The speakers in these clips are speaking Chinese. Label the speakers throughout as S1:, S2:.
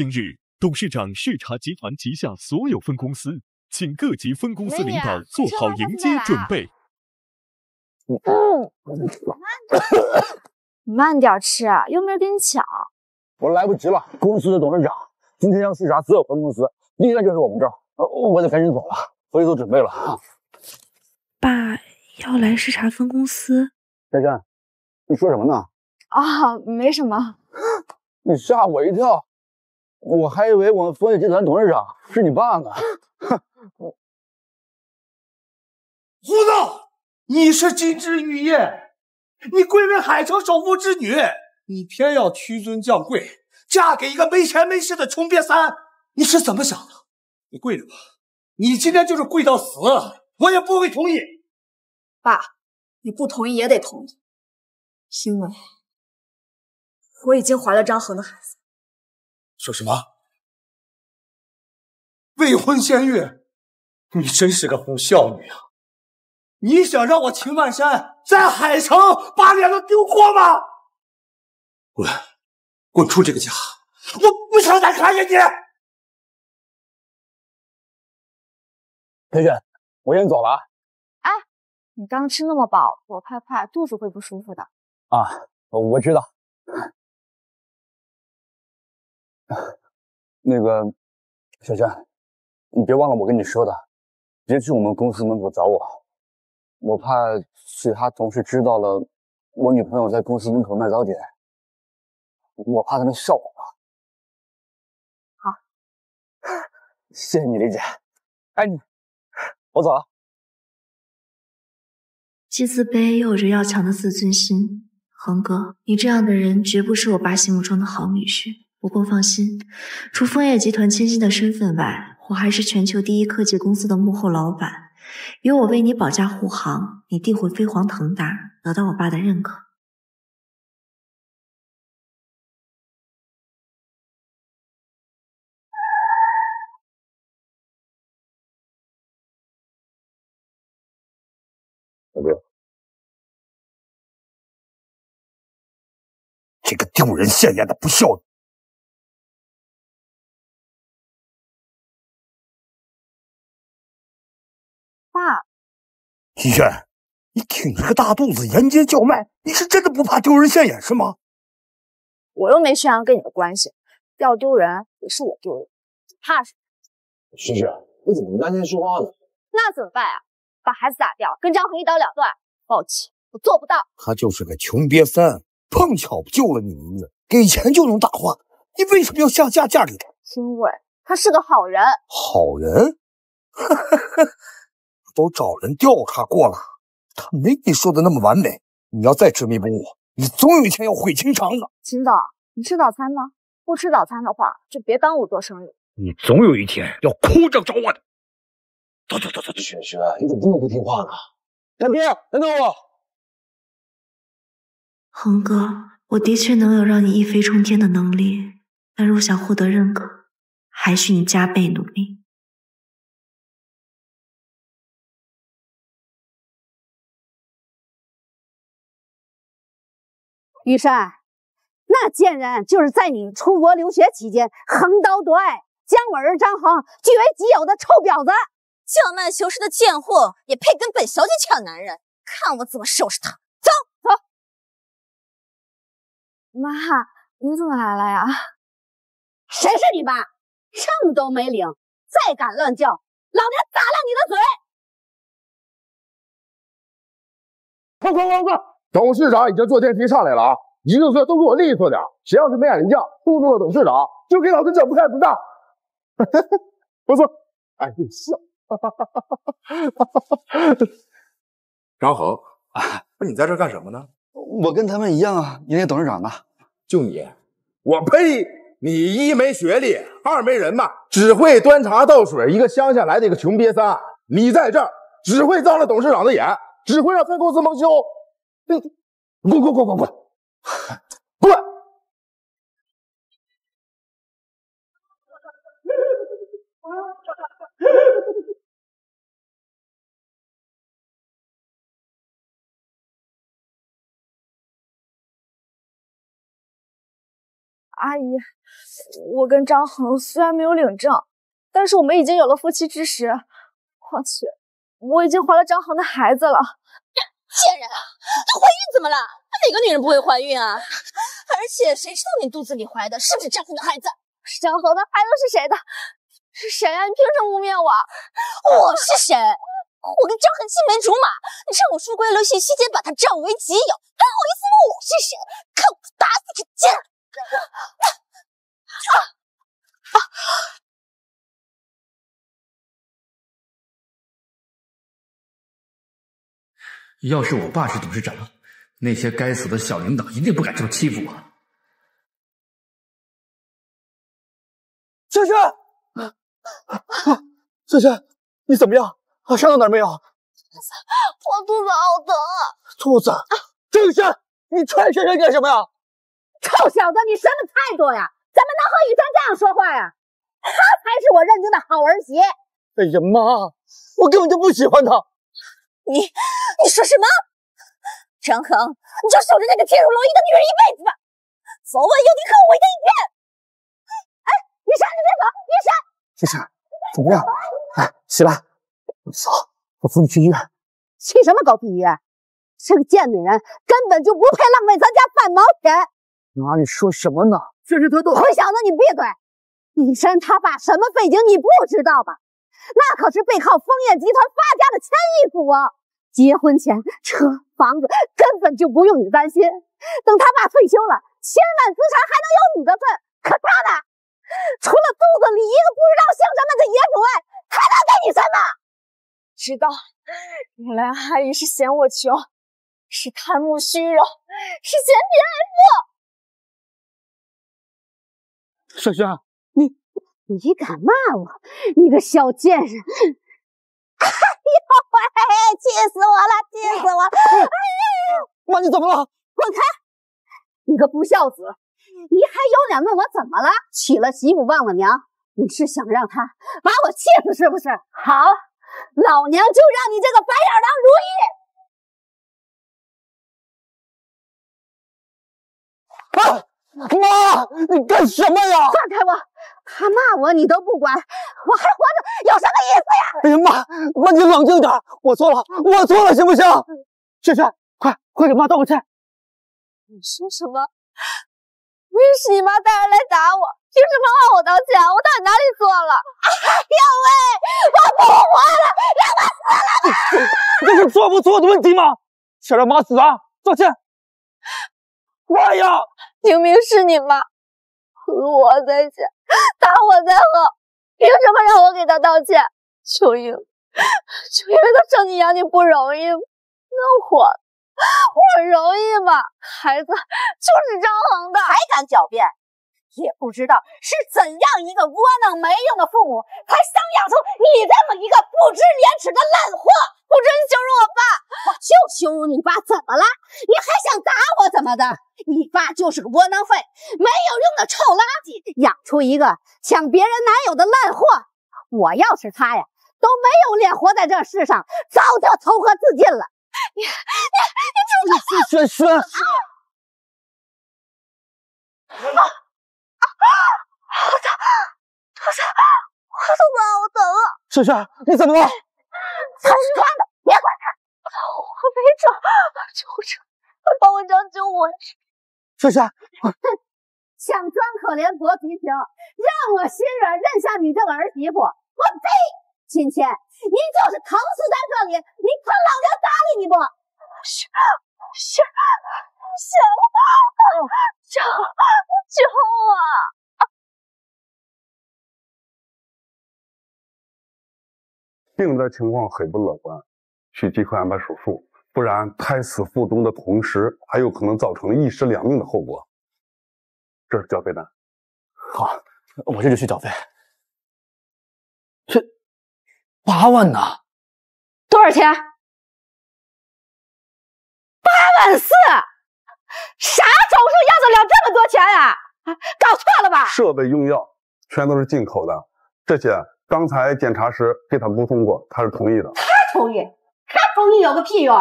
S1: 今日，董事长视察集团旗下所有分公司，请各级分公司领导做好迎接准备。
S2: 嗯，慢点吃，又没人跟你抢。
S3: 我来不及了，公司的董事长今天要视察所有分公司，第一站就是我们这儿，我得赶紧走了，回去做准备了。
S4: 爸要来视察分公司，
S3: 珊珊，你说什么呢？
S2: 啊，没什么。
S3: 你吓我一跳，我还以为我们枫叶集团董事长是你爸呢。
S5: 胡闹！你是金枝玉叶，你贵为海城首富之女，你偏要屈尊降贵，嫁给一个没钱没势的穷瘪三，你是怎么想的？你跪着吧，你今天就是跪到死，我也不会同意。
S2: 爸，你不同意也得同意，因为。我已经怀了张恒的孩子。
S5: 说什么？未婚先孕？你真是个不孝女啊！你想让我秦万山在海城把脸都丢光吗？滚，滚出这个家！我不想再看见你。
S3: 裴雪，我先走了啊。
S2: 哎，你刚吃那么饱，走太快肚子会不舒服的。
S3: 啊，我知道。那个小轩，你别忘了我跟你说的，别去我们公司门口找我，我怕其他同事知道了我女朋友在公司门口卖早点，我怕他们笑话。
S2: 好，
S3: 谢谢你，理解，爱你，我走了。
S4: 既自卑又有着要强的自尊心，恒哥，你这样的人绝不是我爸心目中的好女婿。不过放心，除枫叶集团千金的身份外，我还是全球第一科技公司的幕后老板。有我为你保驾护航，你定会飞黄腾达，得到我爸的认可。
S5: 这个丢人现眼的不孝女！金轩，你挺着个大肚子沿街叫卖，你是真的不怕丢人现眼是吗？
S2: 我又没宣扬跟你的关系，要丢人也是我丢人，怕什
S3: 么？萱萱，你怎么不当心说话呢？
S2: 那怎么办啊？把孩子打掉，跟张恒一刀两断？抱歉，我做不到。
S5: 他就是个穷瘪三，碰巧救了你一命，给钱就能打话，你为什么要下嫁嫁给他？
S2: 因为他是个好人。
S5: 好人？呵呵呵。都找人调查过了，他没你说的那么完美。你要再执迷不悟，你总有一天要悔青肠子。
S2: 秦总，你吃早餐吗？不吃早餐的话，就别耽误做生意。
S5: 你总有一天要哭着找我的。走走走走走，
S3: 萱萱，你怎么这么不听话呢？干爹，等等我。
S4: 恒哥，我的确能有让你一飞冲天的能力，但若想获得认可，还需你加倍努力。
S6: 玉山，那贱人就是在你出国留学期间横刀夺爱，将我儿张恒据为己有的臭婊子，
S7: 叫卖囚室的贱货也配跟本小姐抢男人？看我怎么收拾他！走走。
S2: 妈，你怎么来了呀？
S6: 谁是你妈？证都没领，再敢乱叫，老娘打烂你的嘴！
S8: 快快快快！董事长已经坐电梯上来了啊！一个个都给我利索点，谁要是没眼力见，触怒了董事长，就给老子整不开子弹！不错，哎，笑。
S9: 张恒啊，那你在这干什么呢？
S3: 我跟他们一样啊，迎接董事长呢。
S9: 就你，我呸！你一没学历，二没人脉，只会端茶倒水，一个乡下来的一个穷瘪三。你在这儿只会脏了董事长的眼，只会让分公司蒙羞。滚滚滚滚滚！
S10: 阿姨，我跟张恒虽然没有领证，但是我们已经有了夫妻之实。况且我已经怀了张恒的孩子了。
S7: 贱人啊，她怀孕怎么了？哪个女人不会怀孕啊？而且谁知道你肚子里怀的是不是张恒的孩子？
S10: 是张恒的孩子是谁的？是谁啊？你凭什么污蔑我？
S7: 我是谁？我跟张恒青梅竹马，你趁我出轨流血期间把他占为己有，还好意思问我是谁？看我不打死这贱人！啊啊！
S5: 要是我爸是董事长，那些该死的小领导一定不敢这么欺负我。
S3: 萱萱，萱萱，你怎么样？啊，伤到哪儿没有？
S10: 我肚子好疼啊！
S3: 兔子，郑轩，你踹轩轩干什么呀？
S6: 臭小子，你什么态度呀？怎么能和雨辰这样说话呀？他才是我认定的好儿媳。
S3: 哎呀妈，我根本就不喜欢他。
S7: 你你说什么？张恒，你就守着那个天如蝼蚁的女人一辈子吧，早晚有你后悔的一天。
S6: 哎，雨辰，你别走，雨辰。
S3: 雨辰，怎么样？哎，起来，走，我扶你去医院。
S6: 去什么狗屁医院？这个贱女人根本就不配浪费咱家半毛钱。
S3: 妈，你说什么呢？这是她都……
S6: 混小子，你闭嘴！雨山他爸什么背景你不知道吧？那可是背靠枫叶集团发家的千亿富翁。结婚前车房子根本就不用你担心，等他爸退休了，千万资产还能有你的份。可他呢，除了肚子里一个不知道姓什么的野种外，还能给你什么？
S10: 知道，原来阿姨是嫌我穷，是贪慕虚荣，是嫌贫爱
S3: 富。小轩，你
S6: 你敢骂我？你个小贱人！哎呦喂！气死我了！气死我了！哎呀！
S3: 妈，你怎么了？
S6: 滚开！你个不孝子，你还有脸问我怎么了？娶了媳妇忘了娘，你是想让他把我气死是不是？好，老娘就让你这个白眼狼如
S3: 意！啊！妈，你干什么呀？
S6: 放开我！他骂我你都不管，我还活着有什么意思呀？
S3: 哎呀妈，妈你冷静点，我错了，我错了，行不行？萱萱，快快给妈道个歉！
S10: 你说什么？明明是你妈带人来打我，凭什么让我道歉？我到底哪里错了？
S6: 哎呦喂，我不活了，让我死了吧！
S3: 这是做不错的问题吗？想让妈死啊？道歉！妈呀！
S10: 明明是你妈我在前。打我在后，凭什么让我给他道歉？就因就因为他生你养你不容易吗？那我我容易吗？孩子就是张恒的，
S6: 还敢狡辩？也不知道是怎样一个窝囊没用的父母，才生养出你这么一个不知廉耻的烂货！
S10: 不准你羞辱我爸！
S6: 我就羞辱你爸，怎么了？你还想打我怎么的？你爸就是个窝囊废，没有用的臭垃圾，养出一个抢别人男友的烂货。我要是他呀，都没有脸活在这世上，早就投河自尽了。
S10: 你你你住
S3: 萱
S10: 手！
S3: 萱，啊
S10: 啊！我疼，肚子，我肚子好疼啊！
S3: 萱萱，你怎么了？
S6: 操你妈的！别管他，
S10: 我没找救护车，快帮我叫救护车！
S3: 萱萱，
S6: 想装可怜博皮情，让我心软认下你这个儿媳妇，我呸！今天你就是疼死在这里，你看老娘搭理你不？
S10: 是是行了，救救我！
S11: 病人的情况很不乐观，需尽快安排手术，不然胎死腹中的同时，还有可能造成一尸两命的后果。这是缴费单。
S3: 好，我这就去缴费。这八万呢？
S6: 多少钱？八万四？啥手术要得了这么多钱啊？搞错了吧？
S11: 设备用药全都是进口的，这些刚才检查时给他沟通过，他是同意的。
S6: 他同意？他同意有个屁用！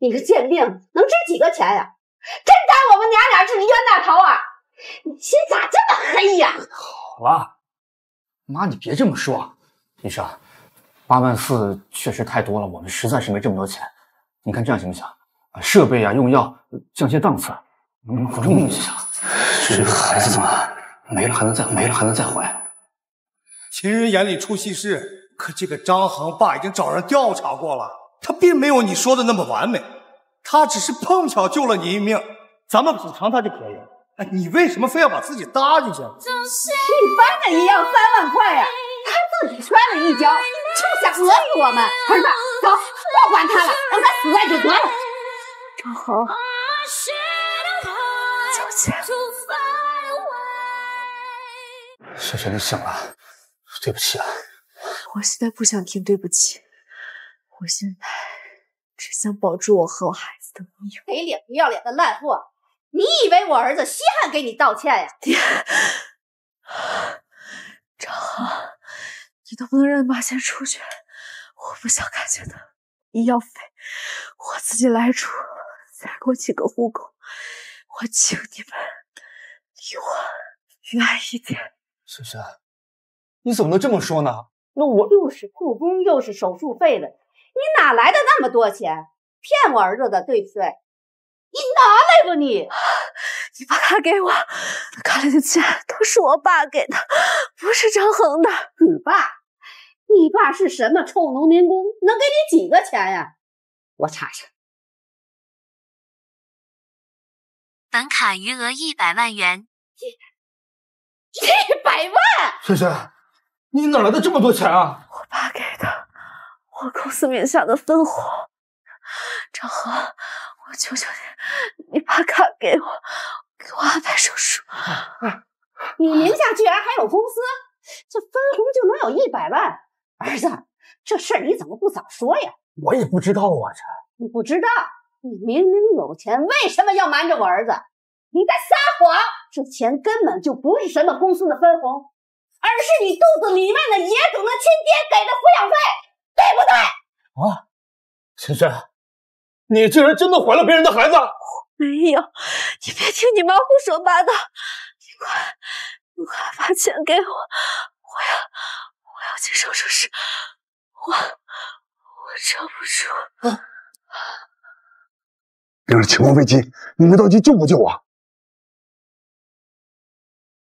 S6: 你个贱病能值几个钱呀？真当我们娘俩是冤大头啊？你心咋这么黑呀？
S3: 好了，妈，你别这么说。医生，八万四确实太多了，我们实在是没这么多钱。你看这样行不行？啊，设备啊，用药降些档次，能不能不这么想？这个孩子嘛，没了还能再没了还能再怀。
S5: 秦人眼里出西施，可这个张恒爸已经找人调查过了，他并没有你说的那么完美，他只是碰巧救了你一命，咱们补偿他就可以了。哎，你为什么非要把自己搭进去？
S6: 一般的也要三万块呀，他自己摔了一跤，就想讹死我们。儿子，走，不管他了，让他死在就得了。
S10: 张恒，小姐，
S3: 雪雪，你醒了，对不起啊。
S10: 我现在不想听对不起，我现在只想保住我和我孩子的命。
S6: 没脸不要脸的烂货！你以为我儿子稀罕给你道歉呀？
S10: 爹，张恒，你能不能让妈先出去？我不想看见他。医药费我自己来出，再给我请个护工。我请你们离我远一点。
S3: 雪雪，你怎么能这么说呢？那我
S6: 又是护工又是手术费的，你哪来的那么多钱？骗我儿子的，对不对？你拿来吧你！
S10: 你把卡给我，卡里的钱都是我爸给的，不是张恒的。
S6: 你爸？你爸是什么臭农民工？能给你几个钱呀？我查查。
S4: 本卡余额一百万元。
S6: 一一百万？
S3: 雪雪，你哪来的这么多钱啊？
S10: 我爸给的，我公司名下的分红。张恒，我求求你，你把卡给我，给我安排手术。
S6: 你名下居然还有公司，这分红就能有一百万？儿子，这事儿你怎么不早说呀？
S3: 我也不知道啊，这
S6: 你不知道？你明明有钱，为什么要瞒着我儿子？你在撒谎！这钱根本就不是什么公司的分红，而是你肚子里面的野种的亲爹给的抚养费，对不对？
S3: 啊，萱萱，你竟然真的怀了别人的孩子？
S10: 没有，你别听你妈胡说八道！你快，你快把钱给我！我要，我要进手术室，我我撑不住。
S12: 啊！病人情况危急，你们到底救不救啊？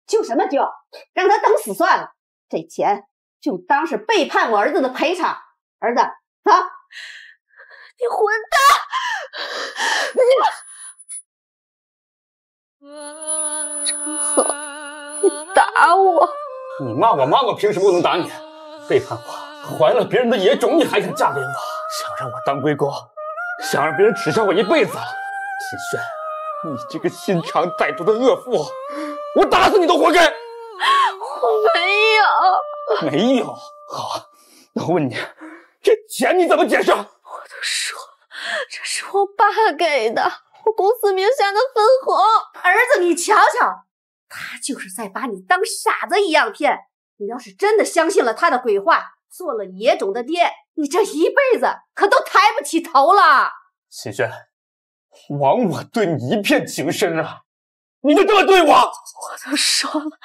S6: 救什么救？让他等死算了。这钱就当是背叛我儿子的赔偿。儿子，啊！
S10: 你混蛋！你张恒，你打我！
S3: 你骂我妈，我凭什么不能打你？背叛我，怀了别人的野种，你还敢嫁给我？想让我当龟公，想让别人耻笑我一辈子？秦轩，你这个心肠歹毒的恶妇！我打死你都活该！
S10: 我没
S3: 有，没有。好，那我问你，这钱你怎么解释？我
S10: 都说了，这是我爸给的，我公司名下的分红。
S6: 儿子，你瞧瞧，他就是在把你当傻子一样骗。你要是真的相信了他的鬼话，做了野种的爹，你这一辈子可都抬不起头了。
S3: 秦轩，枉我对你一片情深啊！你就这么对我？
S10: 我都说了，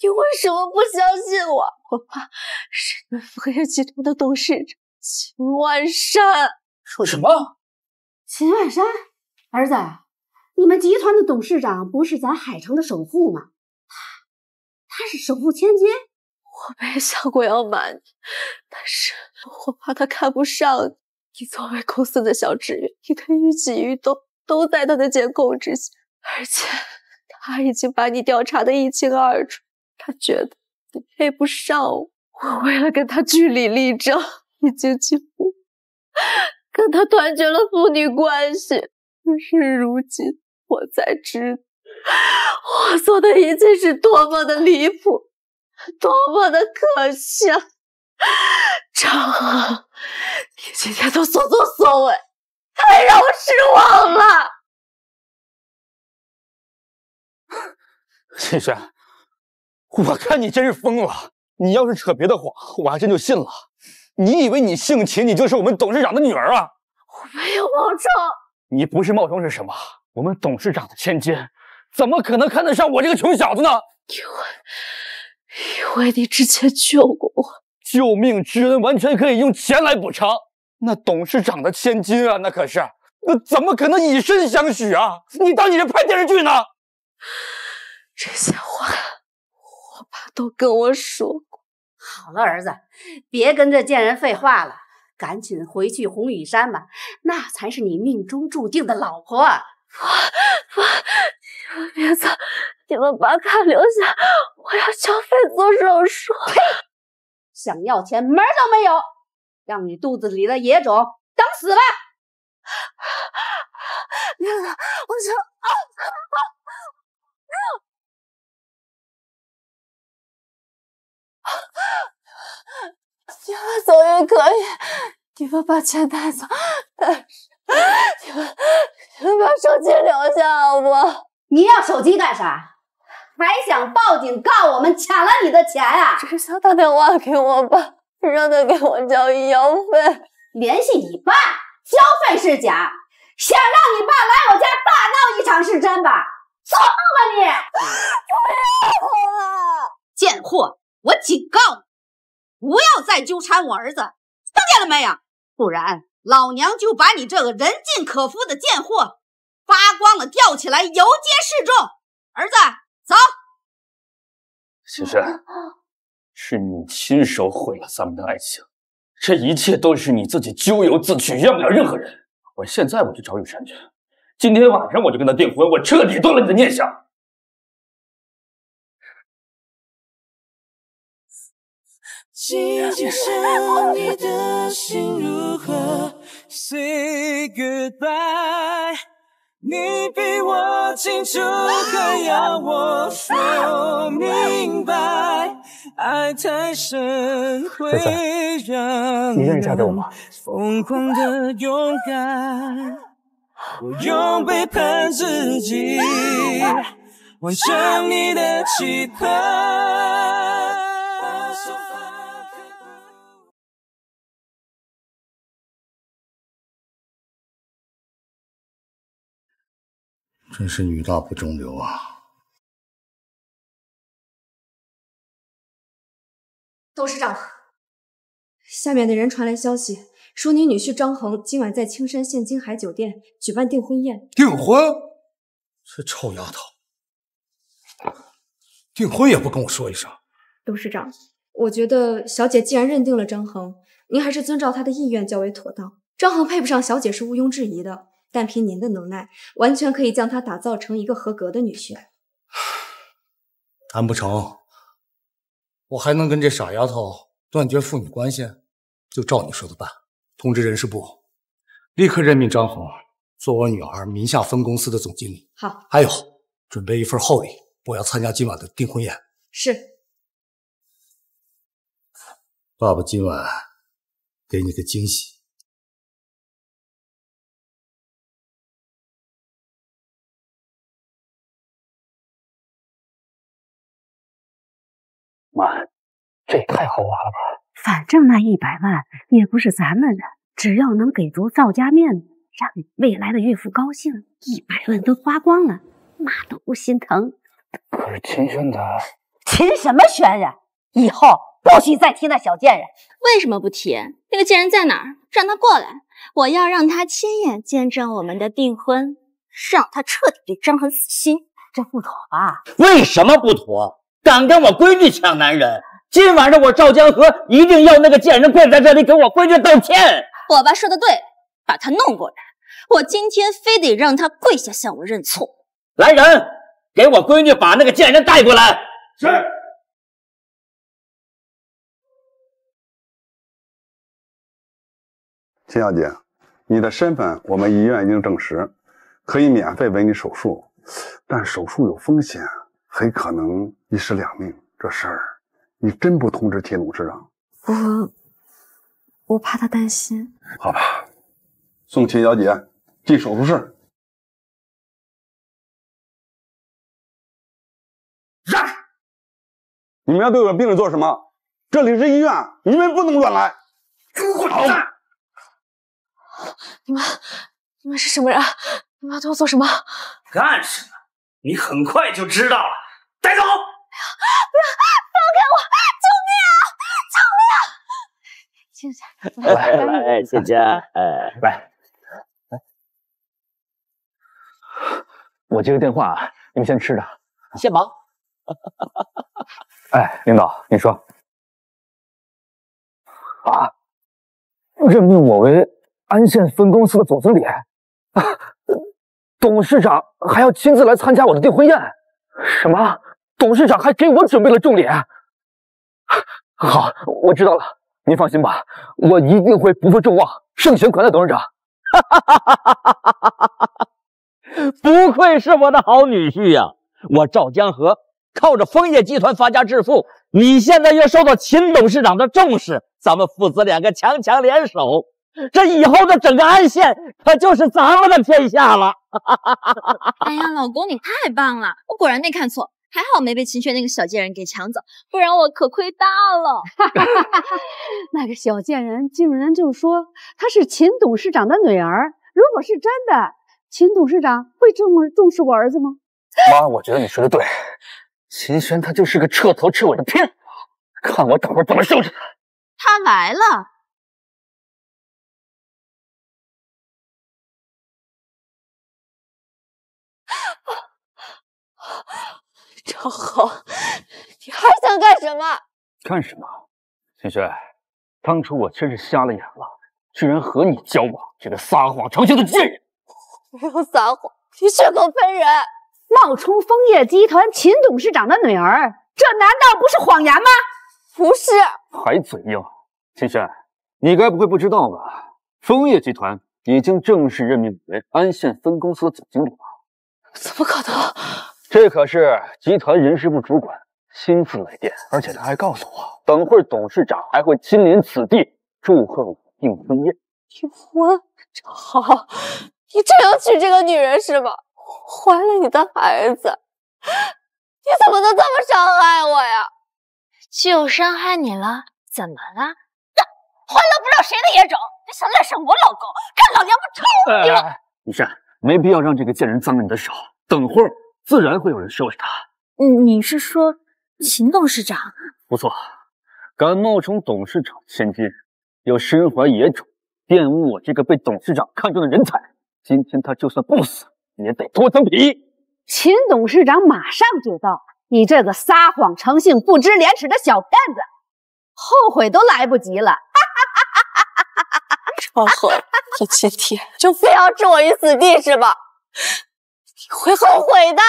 S10: 你为什么不相信我？我爸是你们枫叶集团的董事长秦万山。
S3: 说什么？
S6: 秦万山？儿子，你们集团的董事长不是咱海城的首富吗？他他是首富千金。
S10: 我没想过要瞒你，但是我怕他看不上你。你作为公司的小职员，你的一举一动都在他的监控之下，而且。他已经把你调查的一清二楚，他觉得你配不上我。我为了跟他据理力争，已经几乎 跟他断绝了父女关系。可是如今，我才知道，我做的一切是多么的离谱，多么的可笑。张恒，你今天的所作所为，太让我失望了。
S3: 秦轩，我看你真是疯了！你要是扯别的谎，我还真就信了。你以为你姓秦，你就是我们董事长的女儿啊？
S10: 我没有冒充。
S3: 你不是冒充是什么？我们董事长的千金，怎么可能看得上我这个穷小子呢？
S10: 因为，因为你之前救过我，
S3: 救命之恩完全可以用钱来补偿。那董事长的千金啊，那可是，那怎么可能以身相许啊？你当你是拍电视剧呢？
S10: 这些话，我爸都跟我说过。
S6: 好了，儿子，别跟这贱人废话了，赶紧回去红雨山吧，那才是你命中注定的老婆。
S10: 不，你们别走，你们把卡留下，我要交费做手术。
S6: 呸！想要钱门都没有，让你肚子里的野种等死吧！
S10: 娘子，我求啊啊！你们走也可以，你们把钱带走，但是你们你们把手机留下好不？
S6: 你要手机干啥？还想报警告我们抢了你的钱啊？
S10: 只是想打电话给我爸，让他给我交医药费。
S6: 联系你爸交费是假，想让你爸来我家大闹一场是真吧？做梦吧你！
S10: 不要了！
S6: 贱货！我警告你，不要再纠缠我儿子，听见了没有？不然老娘就把你这个人尽可夫的贱货扒光了吊起来游街示众。儿子，走。
S3: 欣欣，是你亲手毁了咱们的爱情，这一切都是你自己咎由自取，怨不了任何人。我现在我就找雨山去，今天晚上我就跟他订婚，我彻底断了你的念想。
S13: 静静想你的心如何 say goodbye？你比我清楚，还要我说明白。爱太深会让人疯狂的勇敢。我用背叛自己，完成你的期盼。
S14: 真是女大不中留啊！
S15: 董事长，下面的人传来消息，说你女婿张恒今晚在青山县金海酒店举办订婚宴。
S5: 订婚？这臭丫头，订婚也不跟我说一声。
S15: 董事长，我觉得小姐既然认定了张恒，您还是遵照她的意愿较为妥当。张恒配不上小姐是毋庸置疑的。但凭您的能耐，完全可以将他打造成一个合格的女婿。
S5: 难不成，我还能跟这傻丫头断绝父女关系？就照你说的办，通知人事部，立刻任命张红做我女儿名下分公司的总经理。
S15: 好，
S5: 还有，准备一份厚礼，我要参加今晚的订婚宴。
S15: 是，
S5: 爸爸今晚给你个惊喜。
S16: 这也太豪华了吧！
S6: 反正那一百万也不是咱们的，只要能给足赵家面子，让未来的岳父高兴，一百万都花光了，妈都不心疼。
S16: 可是秦轩他，
S6: 秦什么轩呀？以后不许再提那小贱人。
S7: 为什么不提？那个贱人在哪儿？让他过来，我要让他亲眼见证我们的订婚，让他彻底对张恒死心。
S6: 这不妥吧？
S17: 为什么不妥？敢跟我闺女抢男人！今晚上我赵江河一定要那个贱人跪在这里给我闺女道歉。
S7: 我爸说的对，把他弄过来，我今天非得让他跪下向我认错。
S17: 来人，给我闺女把那个贱人带过来。
S14: 是。
S11: 秦小姐，你的身份我们医院已经证实，可以免费为你手术，但手术有风险。很可能一尸两命，这事儿你真不通知铁董事长？
S15: 我我怕他担心。
S11: 好吧，送秦小姐进手术室。
S14: 让！
S11: 你们要对我病人做什么？这里是医院，你们不能乱来。
S14: 给我滚蛋！
S10: 你们你们是什么人？你们要对我做什么？
S17: 干什么？
S9: 你很快就知道了。带走！不要！
S10: 放开我！救命啊！救命！啊青
S17: 来来，姐姐，哎，
S3: 来，来，我接个电话啊，你们先吃着。
S17: 你先忙。
S3: 哎，领导，你说啊，任命我为安县分公司的总经理，啊，董事长还要亲自来参加我的订婚宴。什么？董事长还给我准备了重礼？好，我知道了。您放心吧，我一定会不负众望，盛情款待董事长。
S17: 不愧是我的好女婿呀！我赵江河靠着枫叶集团发家致富，你现在又受到秦董事长的重视，咱们父子两个强强联手，这以后的整个安县可就是咱们的天下了。
S7: 哎呀，老公你太棒了，我果然没看错，还好没被秦轩那个小贱人给抢走，不然我可亏大了。
S6: 那个小贱人竟然就说她是秦董事长的女儿，如果是真的，秦董事长会这么重视我儿子吗？
S3: 妈，我觉得你说的对，秦轩他就是个彻头彻尾的骗子，看我等会儿怎么收拾他。
S7: 他来了。
S10: 张恒，你还想干什么？
S3: 干什么？秦轩，当初我真是瞎了眼了，居然和你交往，这个撒谎成性的贱人！
S10: 没有撒谎，你血口喷人，
S6: 冒充枫叶集团秦董事长的女儿，这难道不是谎言吗？
S10: 不是，
S3: 还嘴硬。秦轩，你该不会不知道吧？枫叶集团已经正式任命你为安县分公司的总经理了。
S10: 怎么可能？
S3: 这可是集团人事部主管亲自来电，而且他还告诉我，等会儿董事长还会亲临此地祝贺我订婚宴。
S10: 订婚？张浩，你真要娶这个女人是吗？怀了你的孩子，你怎么能这么伤害我呀？
S7: 就伤害你了？怎么了？怀了不知道谁的野种，你想赖上我老公？看老娘不抽你了！
S3: 雨山，没必要让这个贱人脏了你的手，等会儿自然会有人收拾他。
S7: 你是说秦董事长？
S3: 不错，敢冒充董事长千金，又身怀野种，玷污我这个被董事长看中的人才。今天他就算不死，也得脱层皮。
S6: 秦董事长马上就到，你这个撒谎成性、不知廉耻的小骗子，后悔都来不及了。
S10: 张恒，你今天就非要置我于死地是吧？你会后悔的。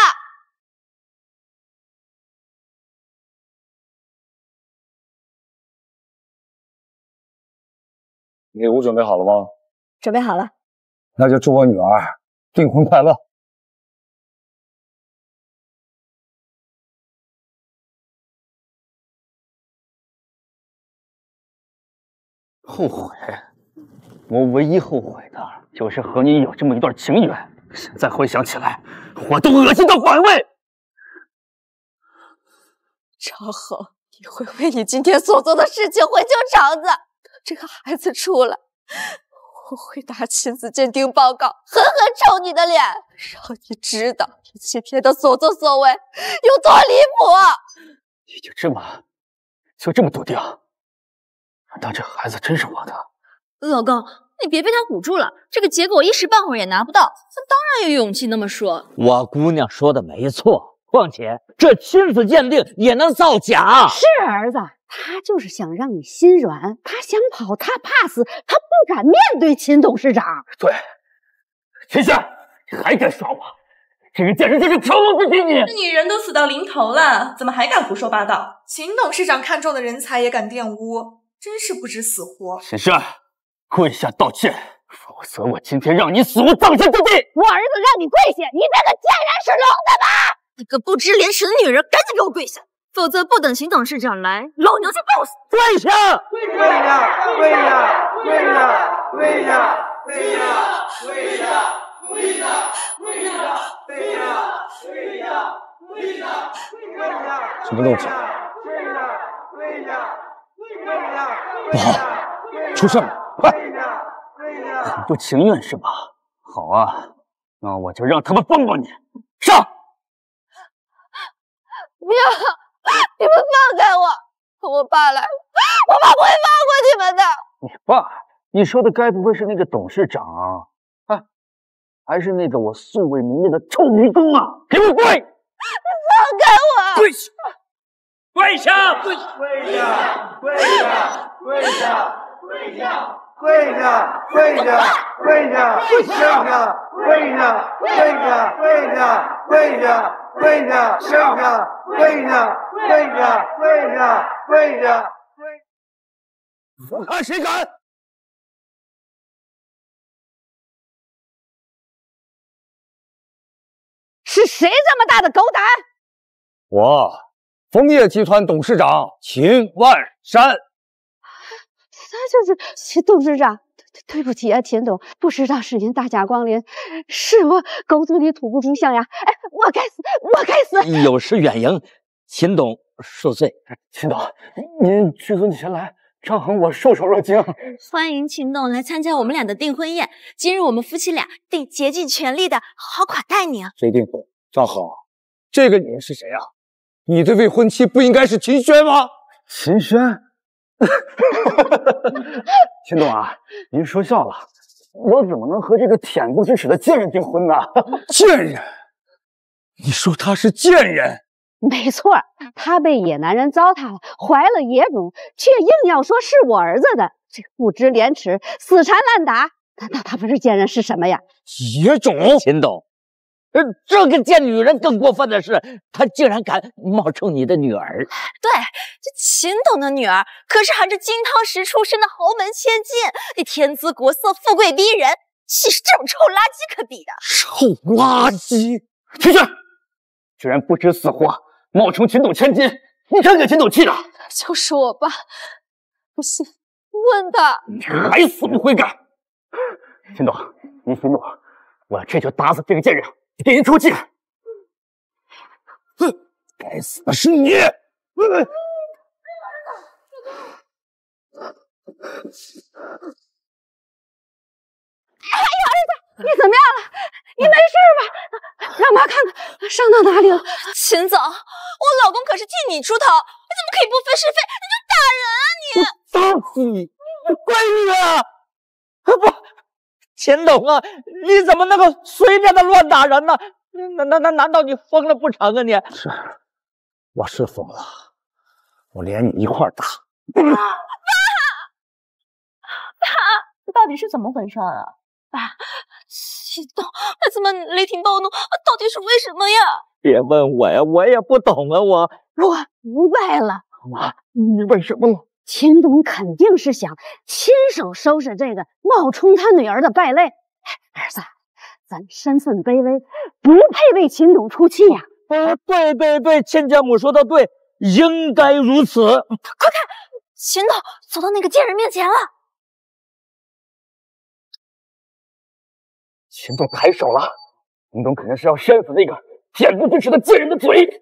S8: 礼物准备好了吗？
S15: 准备好了。
S8: 那就祝我女儿订婚快乐。
S3: 后悔，我唯一后悔的就是和你有这么一段情缘。现在回想起来，我都恶心到反胃。
S10: 张恒，你会为你今天所做的事情回旧肠子。等这个孩子出来，我会打亲子鉴定报告，狠狠抽你的脸，让你知道你今天的所作所为有多离谱。
S3: 你就这么，就这么笃定？难道这孩子真是我的？
S7: 老公，你别被他唬住了，这个结果一时半会儿也拿不到，他当然有勇气那么说。
S17: 我姑娘说的没错，况且这亲子鉴定也能造假。
S6: 是儿子，他就是想让你心软，他想跑，他怕死，他不敢面对秦董事长。
S3: 对，秦轩，你还敢耍我？这个贱人就是瞧不起你！
S18: 这女人都死到临头了，怎么还敢胡说八道？秦董事长看中的人才也敢玷污，真是不知死活！
S3: 秦轩，跪下道歉，否则我今天让你死无葬身之地！
S6: 我儿子让你跪下，你这个贱人是聋的吧？
S7: 你个不知廉耻的女人，赶紧给我跪下，否则不等邢董事长来，老娘就告死！
S17: 跪下！
S13: 跪下！跪下！跪下！跪下！跪下！跪下！跪下！跪下！跪下！跪下！跪下！跪下！跪下！
S8: 什么动静？
S13: 跪下！跪下！跪下！
S8: 不好，出事了！快！
S3: 很不情愿是吧？好啊，那我就让他们帮帮你。上！
S10: 不要！你们放开我！我爸来了，我爸不会放过你们的。
S3: 你爸？你说的该不会是那个董事长啊？还是那个我素未谋面的臭迷宫啊！给我跪！
S10: 放开我！
S3: 跪下！跪下！
S19: 跪下！跪下！跪下！跪下！跪下！跪下！跪下！跪下！跪下！跪下！跪下！跪下！跪下！跪下！跪下！跪下！跪下！跪下！
S20: 我看谁敢！
S6: 是谁这么大的狗胆？
S21: 我，枫叶集团董事长秦万山。
S6: 他就是秦董事长。对对不起啊，秦董，不知道是您大驾光临，是我狗嘴里吐不出象牙。哎，我该死，我该死！
S17: 有失远迎，秦董恕罪。
S3: 秦董，您屈尊前来，张恒我受宠若惊。
S7: 欢迎秦董来参加我们俩的订婚宴。今日我们夫妻俩定竭尽全力的好好款待你啊。
S21: 谁订婚？张恒，这个女人是谁啊？你的未婚妻不应该是秦轩吗？
S3: 秦轩。秦董啊，您说笑了，我怎么能和这个恬不知耻的贱人订婚呢？
S21: 贱人？你说他是贱人？
S6: 没错，他被野男人糟蹋了，怀了野种，却硬要说是我儿子的，这不知廉耻，死缠烂打，难道他不是贱人是什么呀？
S21: 野种？
S17: 秦董。呃，这个贱女人更过分的是，她竟然敢冒充你的女儿。
S7: 对，这秦董的女儿可是含着金汤匙出身的豪门千金，那天姿国色、富贵逼人，岂是这种臭垃圾可比的？
S21: 臭垃圾！
S3: 秦轩，居然不知死活，冒充秦董千金，你看给秦董气的。
S10: 就是我爸，不信问他。
S3: 你还死不悔改！秦董，您息怒，我这就打死这个贱人。给您出气！
S21: 哼，该死的是你！哎呀，
S6: 儿子，你怎么样了？你没事吧？让妈看看，伤到哪里了？
S7: 秦总，我老公可是替你出头，你怎么可以不分是非你就打
S17: 人啊你？我打死你，闺女啊！不。秦董啊，你怎么能够随便的乱打人呢？难难难难道你疯了不成啊？你
S21: 是，我是疯了，我连你一块打。
S7: 爸，爸，爸，到底是怎么回事啊？爸，秦董他怎么雷霆暴怒？到底是为什么呀？
S17: 别问我呀，我也不懂啊。我
S6: 我明白了，
S21: 妈，你为什么了？
S6: 秦董肯定是想亲手收拾这个冒充他女儿的败类。儿子，咱身份卑微，不配为秦董出气呀！
S17: 啊，对对对，亲家母说的对，应该如此。快
S7: 看，秦董走到那个贱人面前了。
S3: 秦董抬手了，秦董肯定是要扇死那个恬不知耻的贱人的嘴。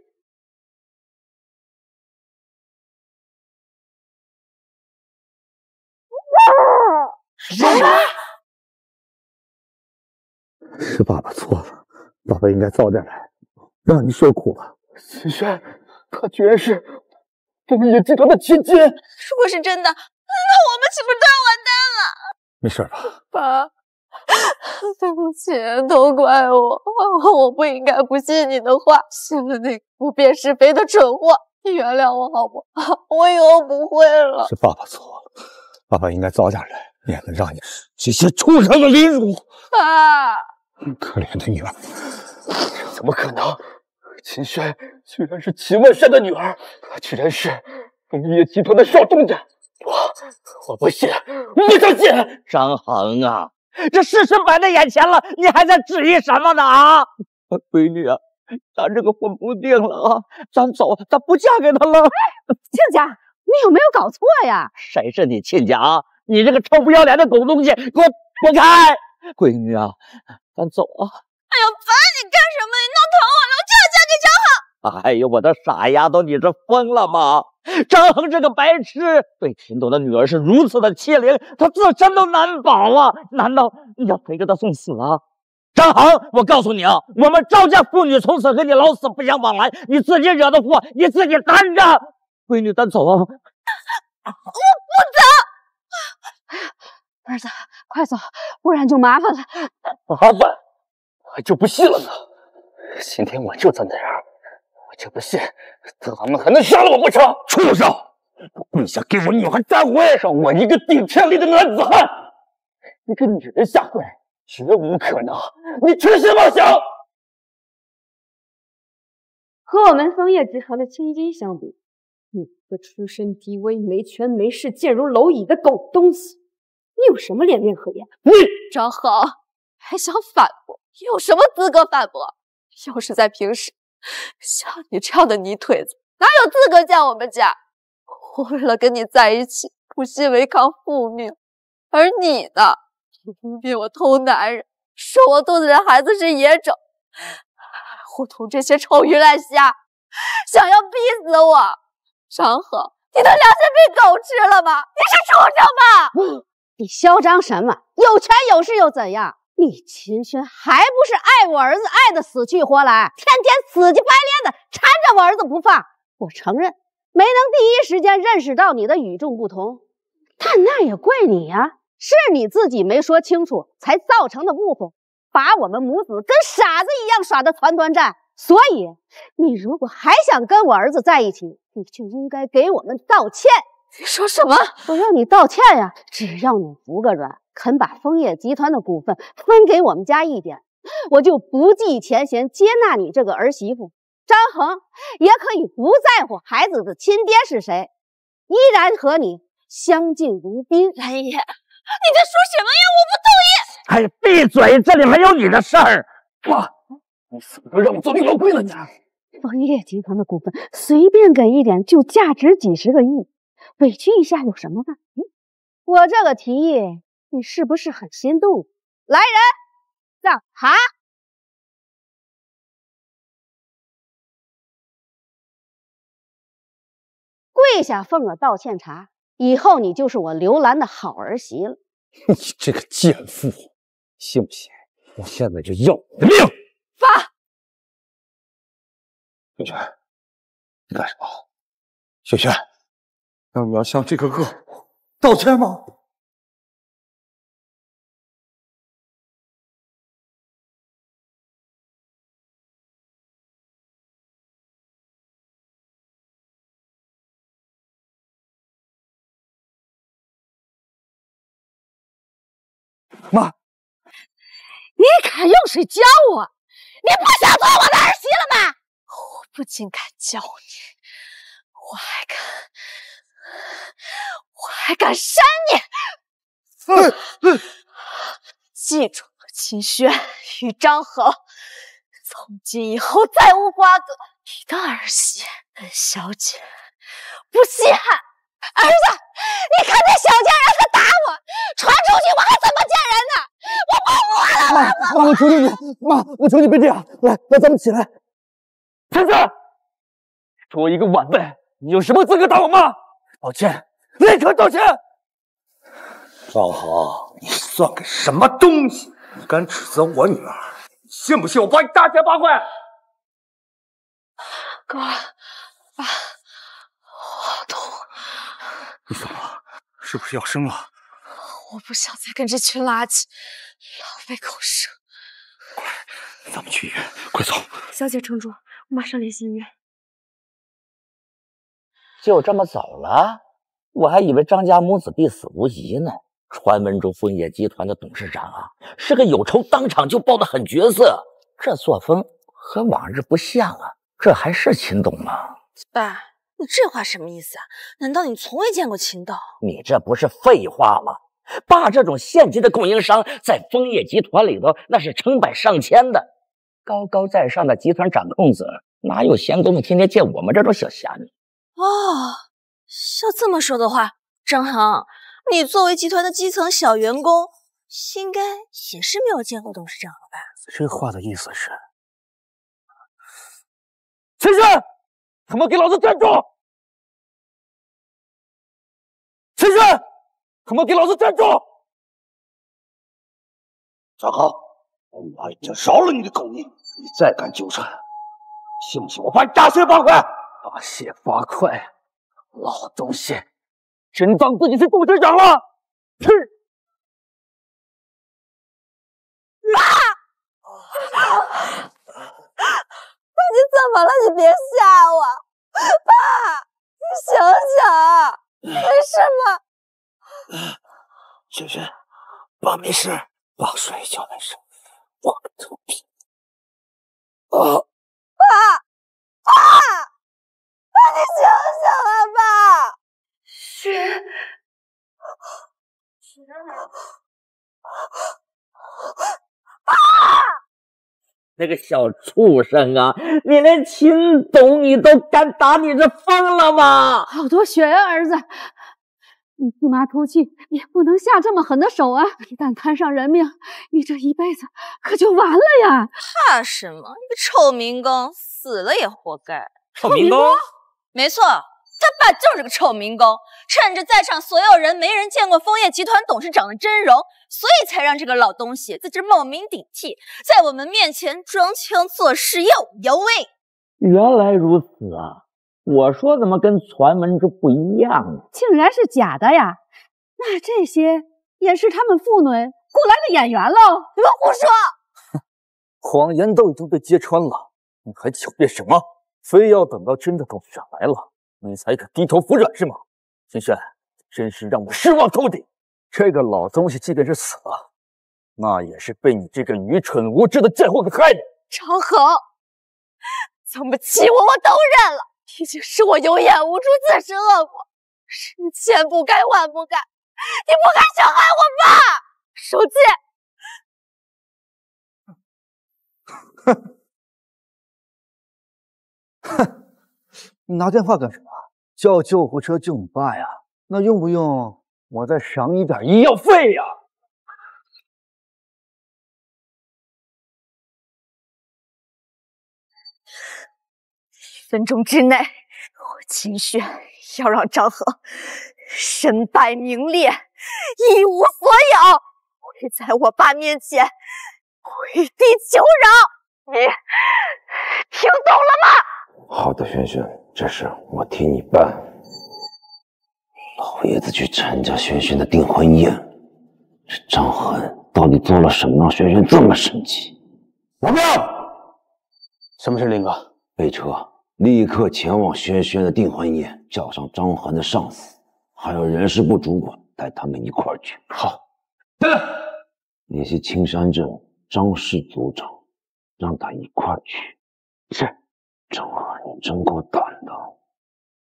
S7: 什么？
S9: 是爸爸错了，爸爸应该早点来，让你受苦了。
S3: 秦轩，他居然是枫叶集团的千金。
S7: 如果是真的，那我们岂不是都要完蛋了？
S9: 没事吧？
S10: 爸，对不起，都怪我，我不应该不信你的话，信了那个不辨是非的蠢货。你原谅我好不好？我以后不会了。
S9: 是爸爸错了，爸爸应该早点来。免得让你这些畜生的凌辱！
S10: 啊！
S9: 可怜的女儿，
S3: 怎么可能？秦轩居然是秦万山的女儿，她居然是枫叶集团的少东家！我我不信，不相信！
S17: 张恒啊，这事实摆在眼前了，你还在质疑什么呢？啊，闺女啊，咱这个婚不定了啊，咱走，咱不嫁给他了。
S6: 亲家，你有没有搞错呀？
S17: 谁是你亲家啊？你这个臭不要脸的狗东西，给我滚开！闺女啊，咱走啊！
S7: 哎呦，爸，你干什么？你弄疼我了，我就要嫁给张
S17: 恒！哎呦，我的傻丫头，你是疯了吗？张恒这个白痴，对秦董的女儿是如此的欺凌，他自身都难保啊！难道你要陪着他送死啊？张恒，我告诉你啊，我们赵家父女从此和你老死不相往来，你自己惹的祸，你自己担着。闺女，咱走啊！我不
S6: 走。儿子，快走，不然就麻烦了。
S22: 麻烦？我就不信了呢！今天我就站在这儿，我就不信他们还能杀了我不成？
S17: 畜生！跪下给我女儿站回！
S22: 让我一个顶天立地的男子汉，一个女人下跪，绝无可能！你痴心妄想！
S6: 和我们枫叶集团的千金相比，你个出身低微、没权没势、贱如蝼蚁的狗东西，你有什么脸面可言？
S17: 你
S10: 张恒还想反驳？你有什么资格反驳？要是在平时，像你这样的泥腿子，哪有资格见我们家？我为了跟你在一起，不惜违抗父命，而你呢，污蔑我偷男人，说我肚子里的孩子是野种，伙同这些臭鱼烂虾，想要逼死我。张恒，你的良心被狗吃了吗？你是畜生吗？
S6: 你嚣张什么？有权有势又怎样？你秦轩还不是爱我儿子爱的死去活来，天天死乞白赖的缠着我儿子不放。我承认。没能第一时间认识到你的与众不同，但那也怪你呀，是你自己没说清楚才造成的误会，把我们母子跟傻子一样耍的团团转。所以，你如果还想跟我儿子在一起，你就应该给我们道歉。
S10: 你说什么？
S6: 我让你道歉呀！只要你服个软，肯把枫叶集团的股份分给我们家一点，我就不计前嫌，接纳你这个儿媳妇。张恒也可以不在乎孩子的亲爹是谁，依然和你相敬如宾。
S10: 兰爷，你在说什么呀？我不同意！
S17: 哎呀，闭嘴！这里没有你的事儿。
S22: 妈，你怎么让我做你老龟了你？
S6: 枫叶集团的股份随便给一点，就价值几十个亿，委屈一下有什么的？嗯，我这个提议，你是不是很心动？来人，让哈。跪下奉个道歉茶，以后你就是我刘兰的好儿媳了。
S23: 你这个贱妇，信不信我现在就要你的命？
S10: 爸，
S9: 秀轩，你干什么？秀轩，那你要向这个恶妇道歉吗？妈，
S10: 你敢用水浇我？你不想做我的儿媳了吗？我不仅敢教你，我还敢，还敢扇你！记住了，秦轩与张恒，从今以后再无瓜葛。你的儿媳本小姐不稀罕。儿子，你看那小贱人还打我，传出去我还怎么见人呢？我不活了！
S3: 妈，妈，我求求你，妈，我求你别这样，来，来，咱们起来。
S17: 陈子，作为一个晚辈，你有什么资格打我妈？抱歉，立刻道歉！
S9: 赵恒，你算个什么东西？你敢指责我女儿？信不信我把你大卸八块？
S10: 哥，爸。
S9: 好痛你怎么了？是不是要生了？
S10: 我不想再跟这群垃圾浪费口舌。
S9: 快，咱们去医院，快走！
S6: 小姐城主，我马上联系医院。
S17: 就这么走了？我还以为张家母子必死无疑呢。传闻中枫叶集团的董事长啊，是个有仇当场就报的狠角色，这作风和往日不像啊。这还是秦董吗？
S7: 爸。你这话什么意思啊？难道你从未见过秦董？
S17: 你这不是废话吗？爸这种县级的供应商，在枫叶集团里头那是成百上千的，高高在上的集团掌控者，哪有闲工夫天天见我们这种小虾米？
S7: 哦，要这么说的话，张恒，你作为集团的基层小员工，应该也是没有见过董事长了吧？
S9: 这话的意思是，
S17: 陈轩。他妈给老子站住！陈轩，他妈给老子站住！
S9: 张恒，我已经饶了你的狗命，你再敢纠缠，信不信我把你大卸八块？
S17: 大卸八块，老东西，真当自己是董事长了？去！
S10: 啊！爸，你怎么了？你别吓我！爸，你醒醒，没事吗？
S9: 萱萱，爸没事，爸睡一觉没事。我个头皮！啊！
S10: 爸，你醒醒啊，爸！
S24: 雪，雪，
S10: 爸！
S17: 那个小畜生啊！你连秦董你都敢打，你是疯了吗？
S6: 好多血呀，儿子！你替妈出气，也不能下这么狠的手啊！一旦摊上人命，你这一辈子可就完了呀！
S7: 怕什么？一个臭民工，死了也活该。
S17: 臭民工？
S7: 没错，他爸就是个臭民工，趁着在场所有人没人见过枫叶集团董事长的真容，所以才让这个老东西在这冒名顶替，在我们面前装腔作势，耀武扬威。
S17: 原来如此啊！我说怎么跟传闻中不一样呢？
S6: 竟然是假的呀！那这些也是他们父女雇来的演员喽？
S10: 你们胡说！
S3: 谎言都已经被揭穿了，你还狡辩什么？非要等到真的董事长来了，你才肯低头服软是吗？秦轩，真是让我失望透顶！这个老东西即便是死了，那也是被你这个愚蠢无知的贱货给害的。
S10: 张恒，怎么欺我，我都认了。毕竟是我有眼无珠，自食恶果，是你千不该万不该，你不该伤害我爸。手机，
S25: 哼，哼，你拿电话干什么？叫救护车救你爸呀？那用不用我再赏你点医药费呀？
S10: 一 分钟之内，我秦轩要让张恒身败名裂，一无所有，跪在我爸面前跪地求饶。你听懂了吗？
S26: 好的，轩轩，这事我替你办。老爷子去参加轩轩的订婚宴，这张恒到底做了什么让轩轩这么生气？
S25: 王彪，什么事，林哥？
S26: 备车。立刻前往轩轩的订婚宴，叫上张恒的上司，还有人事部主管，带他们一块儿去。
S25: 好，
S26: 等等，联系青山镇张氏组长，让他一块儿去。
S25: 是，
S26: 张恒，你真够胆的，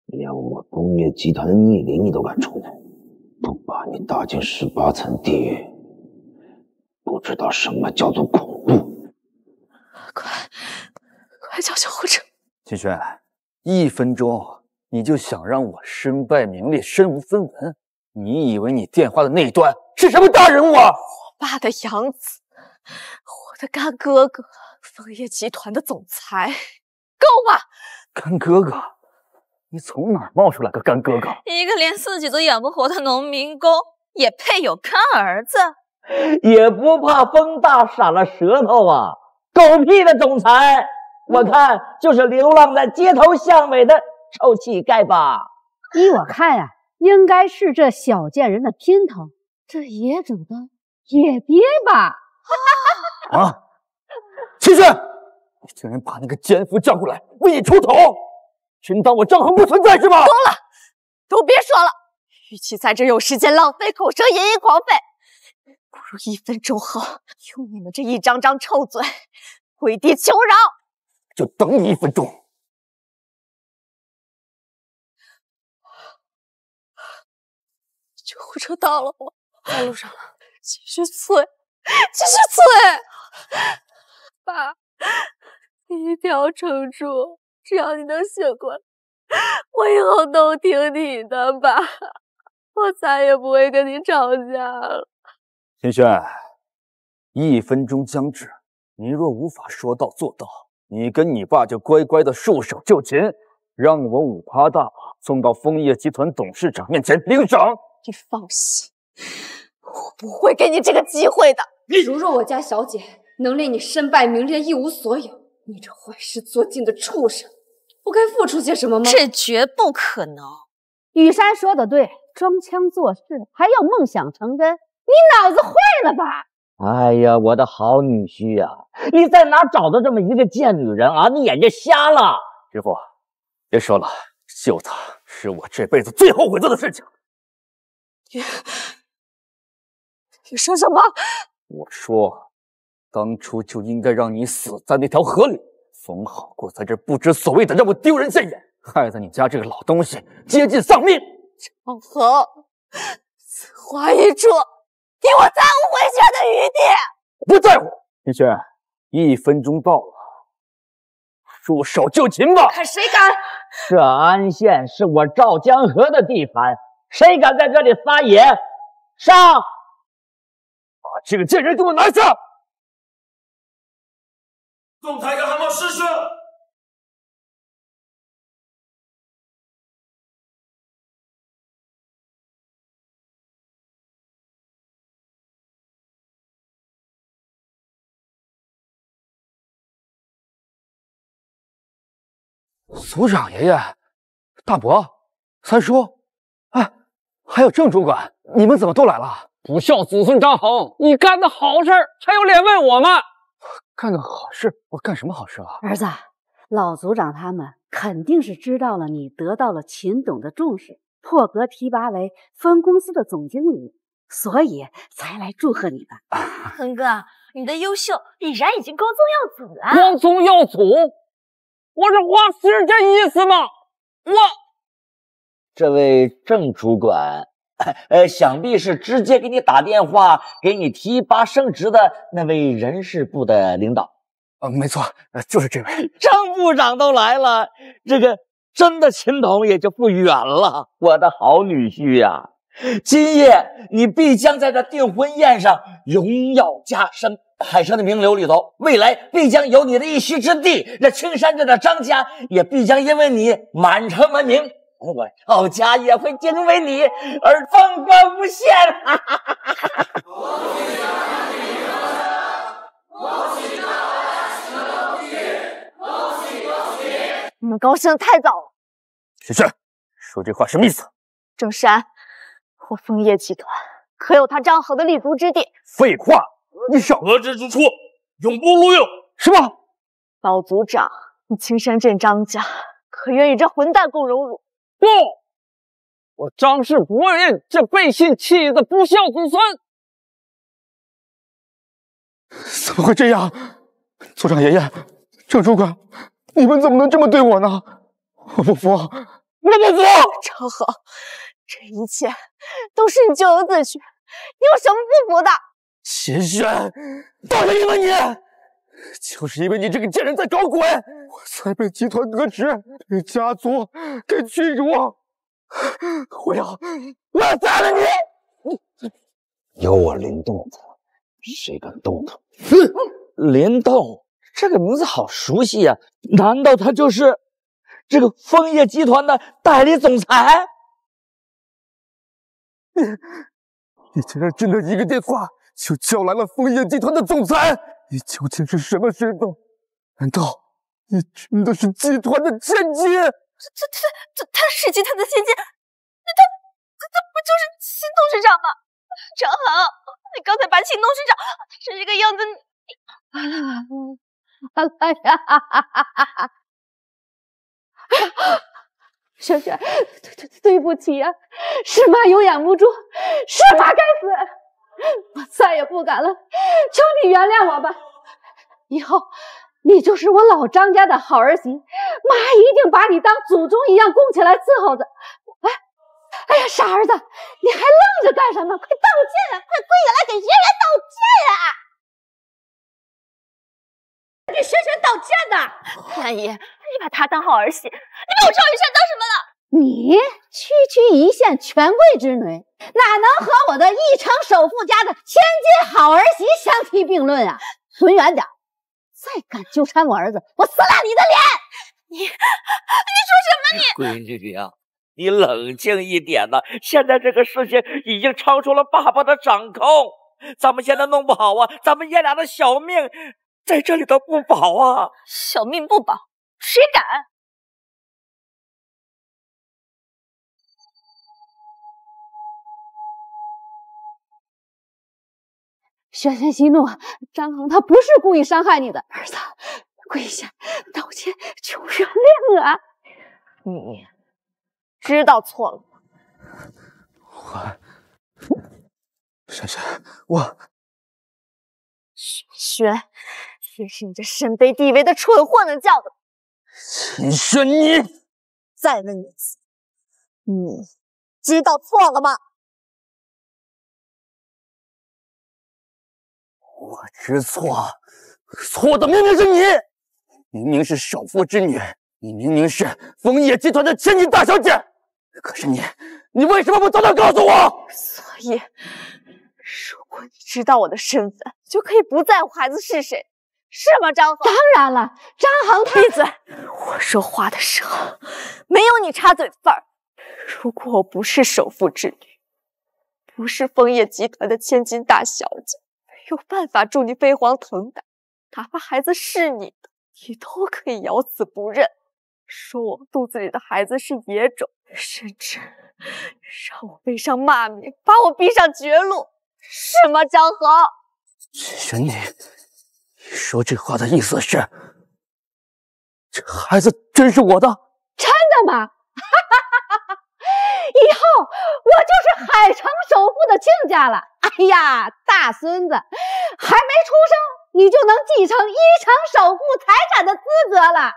S26: 连我枫叶集团的逆鳞你都敢触碰，不把你打进十八层地狱，不知道什么叫做恐怖。
S10: 快，快叫救护车！
S3: 秦轩，一分钟你就想让我身败名裂、身无分文？你以为你电话的那一端是什么大人物啊？
S10: 我爸的养子，我的干哥哥，枫叶集团的总裁，够吧？
S3: 干哥哥？你从哪儿冒出来个干哥哥？
S7: 一个连自己都养不活的农民工，也配有干儿子？
S17: 也不怕风大闪了舌头啊！狗屁的总裁！我看就是流浪在街头巷尾的臭乞丐吧。
S6: 依我看呀，应该是这小贱人的姘头，这野种的野爹吧。
S3: 啊！秦轩，你竟然把那个奸夫叫过来为你出头，真当我张恒不存在是吧？
S10: 够了，都别说了。与其在这有时间浪费口舌、言言狂吠，不如一分钟后用你们这一张张臭嘴跪地求饶。
S3: 就等你一分钟。
S10: 救护车到了吗？在路上了。继续催，继续催。爸，你一定要撑住，只要你能醒过来，我以后都听你的。爸，我再也不会跟你吵架了。
S3: 秦轩，一分钟将至，你若无法说到做到。你跟你爸就乖乖的束手就擒，让我五趴大把送到枫叶集团董事长面前领赏。
S10: 你放心，我不会给你这个机会的。
S24: 你如若我家小姐
S7: 能令你身败名裂、一无所有。你这坏事做尽的畜生，不该付出些什么吗？
S10: 这绝不可能。
S6: 雨山说的对，装腔作势还要梦想成真，你脑子坏了吧？
S17: 哎呀，我的好女婿呀、你在哪找的这么一个贱女人啊？你眼睛瞎了？
S3: 师傅，别说了，救她是我这辈子最后悔做的事情。
S10: 你说什么？
S3: 我说，当初就应该让你死在那条河里，总好过在这不知所谓的让我丢人现眼，害得你家这个老东西接近丧命。
S10: 张恒，此话一出，给我再无回旋的余地。
S3: 不在乎，林轩，一分钟到了，束手就擒吧！
S7: 看谁敢！
S17: 这安县是我赵江河的地盘，谁敢在这里撒野？上！
S3: 把这个贱人给我拿下！
S27: 仲裁跟韩某师兄。
S3: 族长爷爷、大伯、三叔，哎，还有郑主管，你们怎么都来了？
S5: 不孝子孙张衡，你干的好事还有脸问我们？
S3: 干个好事？我干什么好事了？
S6: 儿子，老族长他们肯定是知道了你得到了秦董的重视，破格提拔为分公司的总经理，所以才来祝贺你的。
S10: 恒哥，你的优秀已然已经光宗耀祖了。
S5: 光宗耀祖？我这话是这意思吗？我
S17: 这位郑主管，呃，想必是直接给你打电话给你提拔升职的那位人事部的领导。
S3: 呃，没错，呃就是这位。
S17: 张部长都来了，这个真的秦董也就不远了。我的好女婿呀、今夜你必将在这订婚宴上荣耀加身。海城的名流里头，未来必将有你的一席之地。这青山镇的张家也必将因为你满城闻名。我赵家也会因为你而风光无限。
S10: 你们高兴的太早了。
S3: 雪轩，说这话什么意思？
S10: 郑山，我枫叶集团可有他张衡的立足之地？
S3: 废话，你少
S5: 得之之处，永不录用。
S3: 是吧？
S10: 老族长，你青山镇张家可愿与这混蛋共荣辱？
S5: 不，我张氏不认这背信弃义的不孝子孙。
S28: 怎么会这样？族长爷爷，郑主管，你们怎么能这么对我呢？我不服！
S5: 我不服！
S10: 张衡，这一切都是你咎由自取，你有什么不服的？
S3: 秦轩，都是因为你，就是因为你这个贱人在搞鬼，
S28: 我才被集团革职，被家族给驱逐。
S3: 我要，我要杀了你！
S26: 有我林动在，谁敢动他？
S17: 林动这个名字好熟悉呀、难道他就是这个枫叶集团的代理总裁？
S28: 你你竟然真的一个电话就叫来了枫叶集团的总裁？你究竟是什么身份？难道你真的是集团的千金？
S10: 这他他他是集团的千金，那他他他不就是秦董事长吗？张衡，你刚才把秦董事长成这个样子，你
S6: 哎呀，哈哈哈哈哈！轩轩，对对对不起呀、是妈有眼无珠，是妈该死，我 再也不敢了，求你原谅我吧。以后你就是我老张家的好儿媳，妈一定把你当祖宗一样供起来伺候着。哎，哎呀，傻儿子，你还愣着干什么？快道歉啊，快跪下来给爷爷道歉啊！给轩轩道歉呐！
S10: 兰姨，你把她当好儿媳，你把我赵雨山当什么了？
S6: 你区区一县权贵之女，哪能和我的一城首富家的千金好儿媳相提并论啊？存远点，再敢纠缠我儿子，我撕烂你的脸！
S10: 你你说什么你？
S17: 闺女啊、你冷静一点呐！现在这个事情已经超出了爸爸的掌控，咱们现在弄不好啊，咱们爷俩的小命在这里头不保啊！
S2: 小命不保，谁敢？
S6: 轩轩息怒，张恒他不是故意伤害你的，儿子，跪下道歉，求原谅啊！
S2: 你知道错了吗
S3: 我，
S2: 吗？
S3: 轩轩，我
S2: 轩轩，也是你这身卑地位的蠢货能叫的。
S3: 秦轩，你
S2: 再问一次，你知道错了吗？
S3: 我知错，错的明明是你，明明是首富之女，你明明是枫叶集团的千金大小姐，可是你，你为什么不早点告诉我？
S2: 所以，如果你知道我的身份，就可以不在乎孩子是谁，是吗？张恒？
S6: 当然了，张恒他
S2: 闭嘴！我说话的时候没有你插嘴份儿。如果我不是首富之女，不是枫叶集团的千金大小姐。有办法助你飞黄腾达，哪怕孩子是你的，你都可以咬死不认，说我肚子里的孩子是野种，甚至 让我背上骂名，把我逼上绝路，是吗？江恒，
S3: 秦轩，你说这话的意思是，这孩子真是我的？
S6: 真的吗？以后我就是海城首富的亲家了。哎呀，大孙子还没出生，你就能继承一城首富财产的资格了，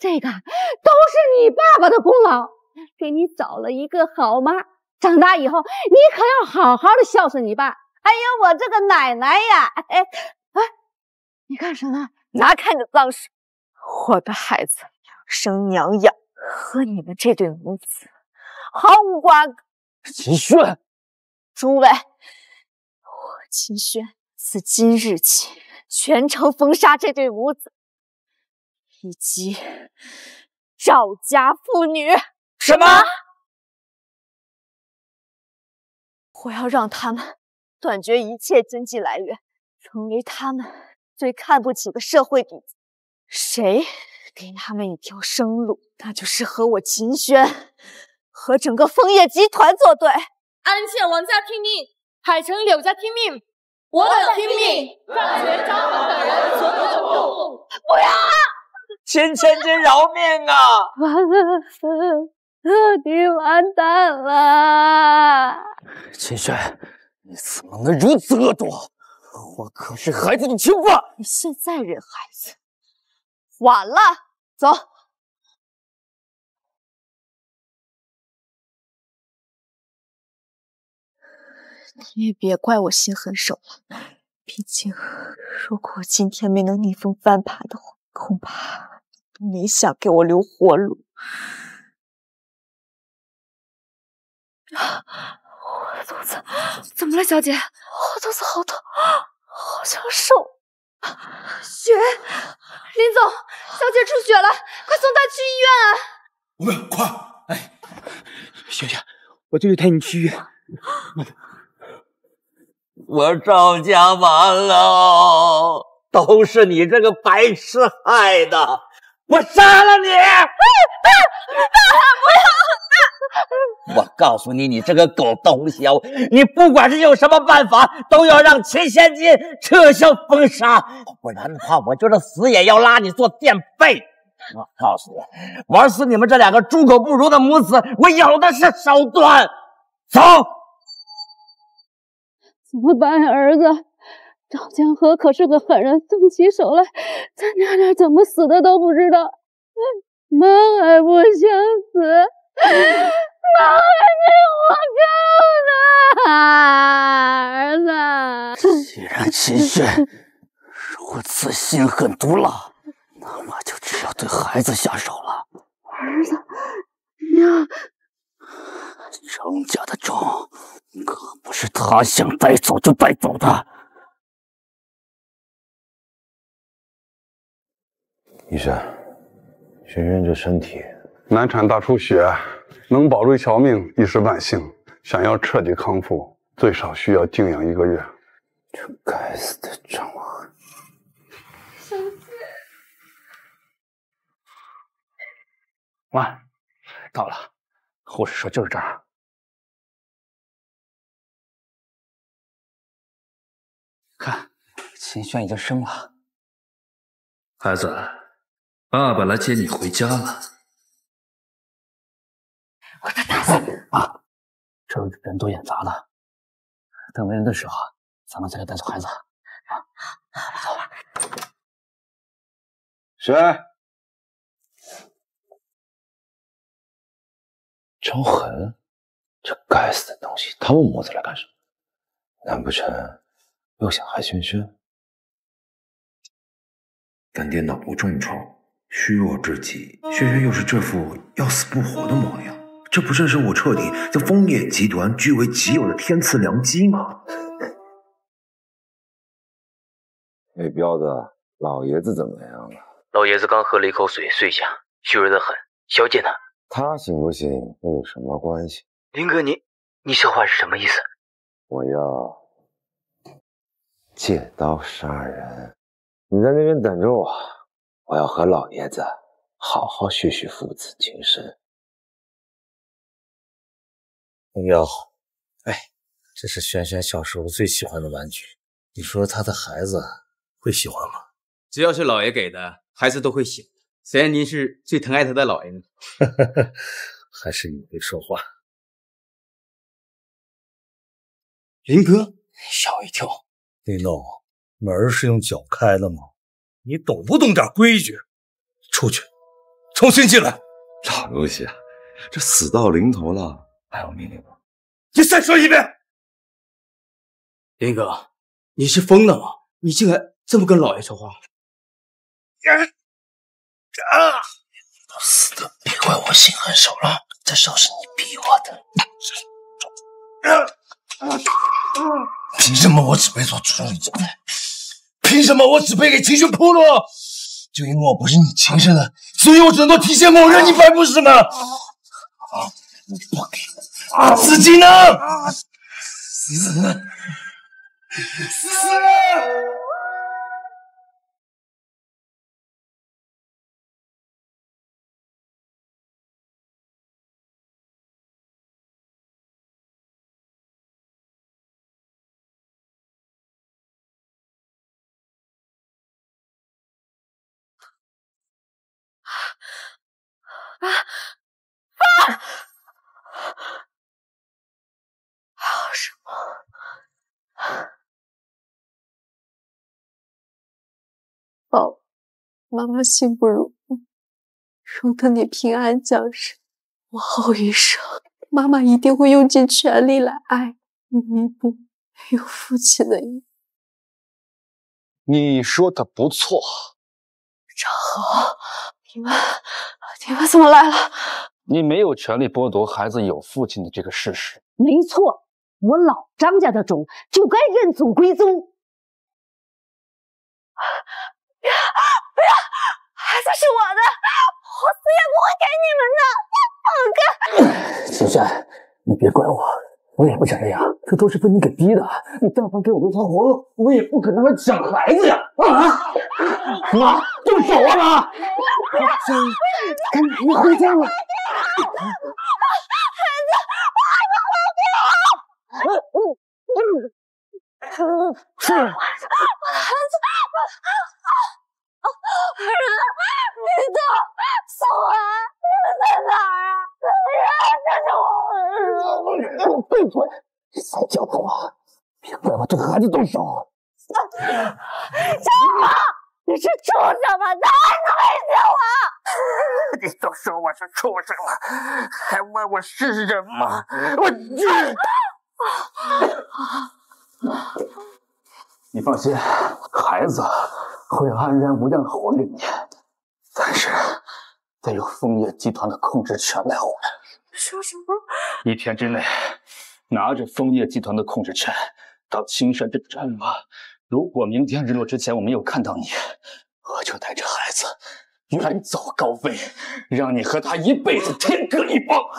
S6: 这个都是你爸爸的功劳，给你找了一个好妈。长大以后，你可要好好的孝顺你爸。哎呀，我这个奶奶呀！哎哎，你干什么？
S2: 拿开你的脏手！我的孩子生娘养，和你们这对母子毫无瓜葛。
S3: 秦轩，
S2: 诸位。我秦轩，自今日起，全城封杀这对母子，以及赵家妇女。
S17: 什么？
S2: 我要让他们断绝一切经济来源，成为他们最看不起的社会底层。谁给他们一条生路，那就是和我秦轩和整个枫叶集团作对。
S29: 安茜王家听命。海城柳家听命，我等听命，断绝张恒等人所有的路。
S2: 不要啊！
S17: 秦千金饶命啊！
S6: 完了，彻底完蛋了！
S3: 秦轩，你怎么能如此恶毒？我可是孩子的亲爸！
S2: 你现在认孩子，晚了。走。你也别怪我心狠手辣，毕竟如果今天没能逆风翻盘的话，恐怕你想给我留活路。我的肚子怎么了，小姐？我肚子好痛，好像瘦。血，林总，小姐出血了，快送她去医院啊！
S3: 我们快！哎，
S17: 小姐，我这就带你去医院。我赵家完了，都是你这个白痴害的！我杀了你！不要！我告诉你，你这个狗东西，你不管是用什么办法，都要让秦仙金撤销封杀，不然的话，我就是死也要拉你做垫背！我告诉你，玩死你们这两个猪狗不如的母子，我有的是手段！走！
S6: 怎么办呀，儿子？赵江河可是个狠人，动起手来，咱娘俩怎么死的都不知道。妈还不想死，妈还是我救的，儿子。
S3: 既然秦轩如此心狠毒辣，那么就只有对孩子下手了。
S6: 儿子，娘。
S3: 张家的种，可不是他想带走就带走的。
S26: 医生，轩轩这身体
S11: 难产大出血，能保住一条命已是万幸。想要彻底康复，最少需要静养一个月。
S26: 这该死的张翰！
S7: 小姐，
S22: 喂，到了，护士说就是这儿。看，秦轩已经生了。
S23: 孩子，爸爸来接你回家了。
S22: 快点打死啊！这儿人都眼杂了，等没人的时候，咱们再来带走孩子。走。
S26: 谁？张恒，这该死的东西，他们母子来干什么？难不成又想害轩轩？干爹脑部重创，虚弱至极，轩轩又是这副要死不活的模样，这不正是我彻底将枫叶集团据为己有的天赐良机吗？那，彪子，老爷子怎么样了？
S30: 老爷子刚喝了一口水，睡下，虚弱的很。小姐呢？
S26: 他行不行又有什么关系？
S30: 林哥，你你这话是什么意思？
S26: 我要借刀杀人，你在那边等着我，我要和老爷子好好叙叙父子情深。
S9: 龙瑶，哎，这是轩轩小时候最喜欢的玩具，你说他的孩子会喜欢吗？
S31: 只要是老爷给的，孩子都会喜欢。谁让您是最疼爱他的老爷呢？
S9: 还是你会说话。林哥，吓我一跳。林总，门是用脚开的吗？你懂不懂点规矩？出去，重新进来。
S26: 老东西，这死到临头了，还有命令吗？
S9: 你再说一遍。
S31: 林哥，你是疯了吗？你竟然这么跟老爷说话？
S9: 啊！都死的，别怪我心狠手辣，这手是你逼我的。凭什么我只配做猪肉酱？凭什么我只配给秦轩铺路？就因为我不是你亲生的，所以我只能做提线木偶任你摆布是吗？啊！你不给我死技能！死！死！
S10: 妈妈心不如你，容得你平安降生。往后余生，妈妈一定会用尽全力来爱你，弥补没有父亲的遗。
S3: 你说的不错，
S10: 张恒，你们。你们怎么来了？
S3: 你没有权利剥夺孩子有父亲的这个事实。
S6: 没错，我老张家的种就该认祖归宗。
S10: 孩子是我的，我死也不会给你们的。
S3: 放开！秦轩，你别怪我，我也不想这样，这都是被你给逼的。你但凡给我一条活路，我也不可能来抢孩子呀！啊！妈，动手啊妈！
S6: 跟奶奶回家了。
S10: 孩子，我还不还给我！
S3: 是。
S10: 我的孩子，我人，你的宋安，你在哪儿啊？人，这是我。
S3: 闭嘴！你再叫我，别怪我对孩子动手。
S10: 张浩。你是畜生吗？哪能威胁我？
S3: 你都说我是畜生了，还问我是人吗？我去！你放心，孩子会安然无恙的还给你，但是得有枫叶集团的控制权来还。
S10: 说什么？
S3: 一天之内拿着枫叶集团的控制权到青山镇战吧。如果明天日落之前我没有看到你，我就带着孩子远走高飞，让你和他一辈子天各一方。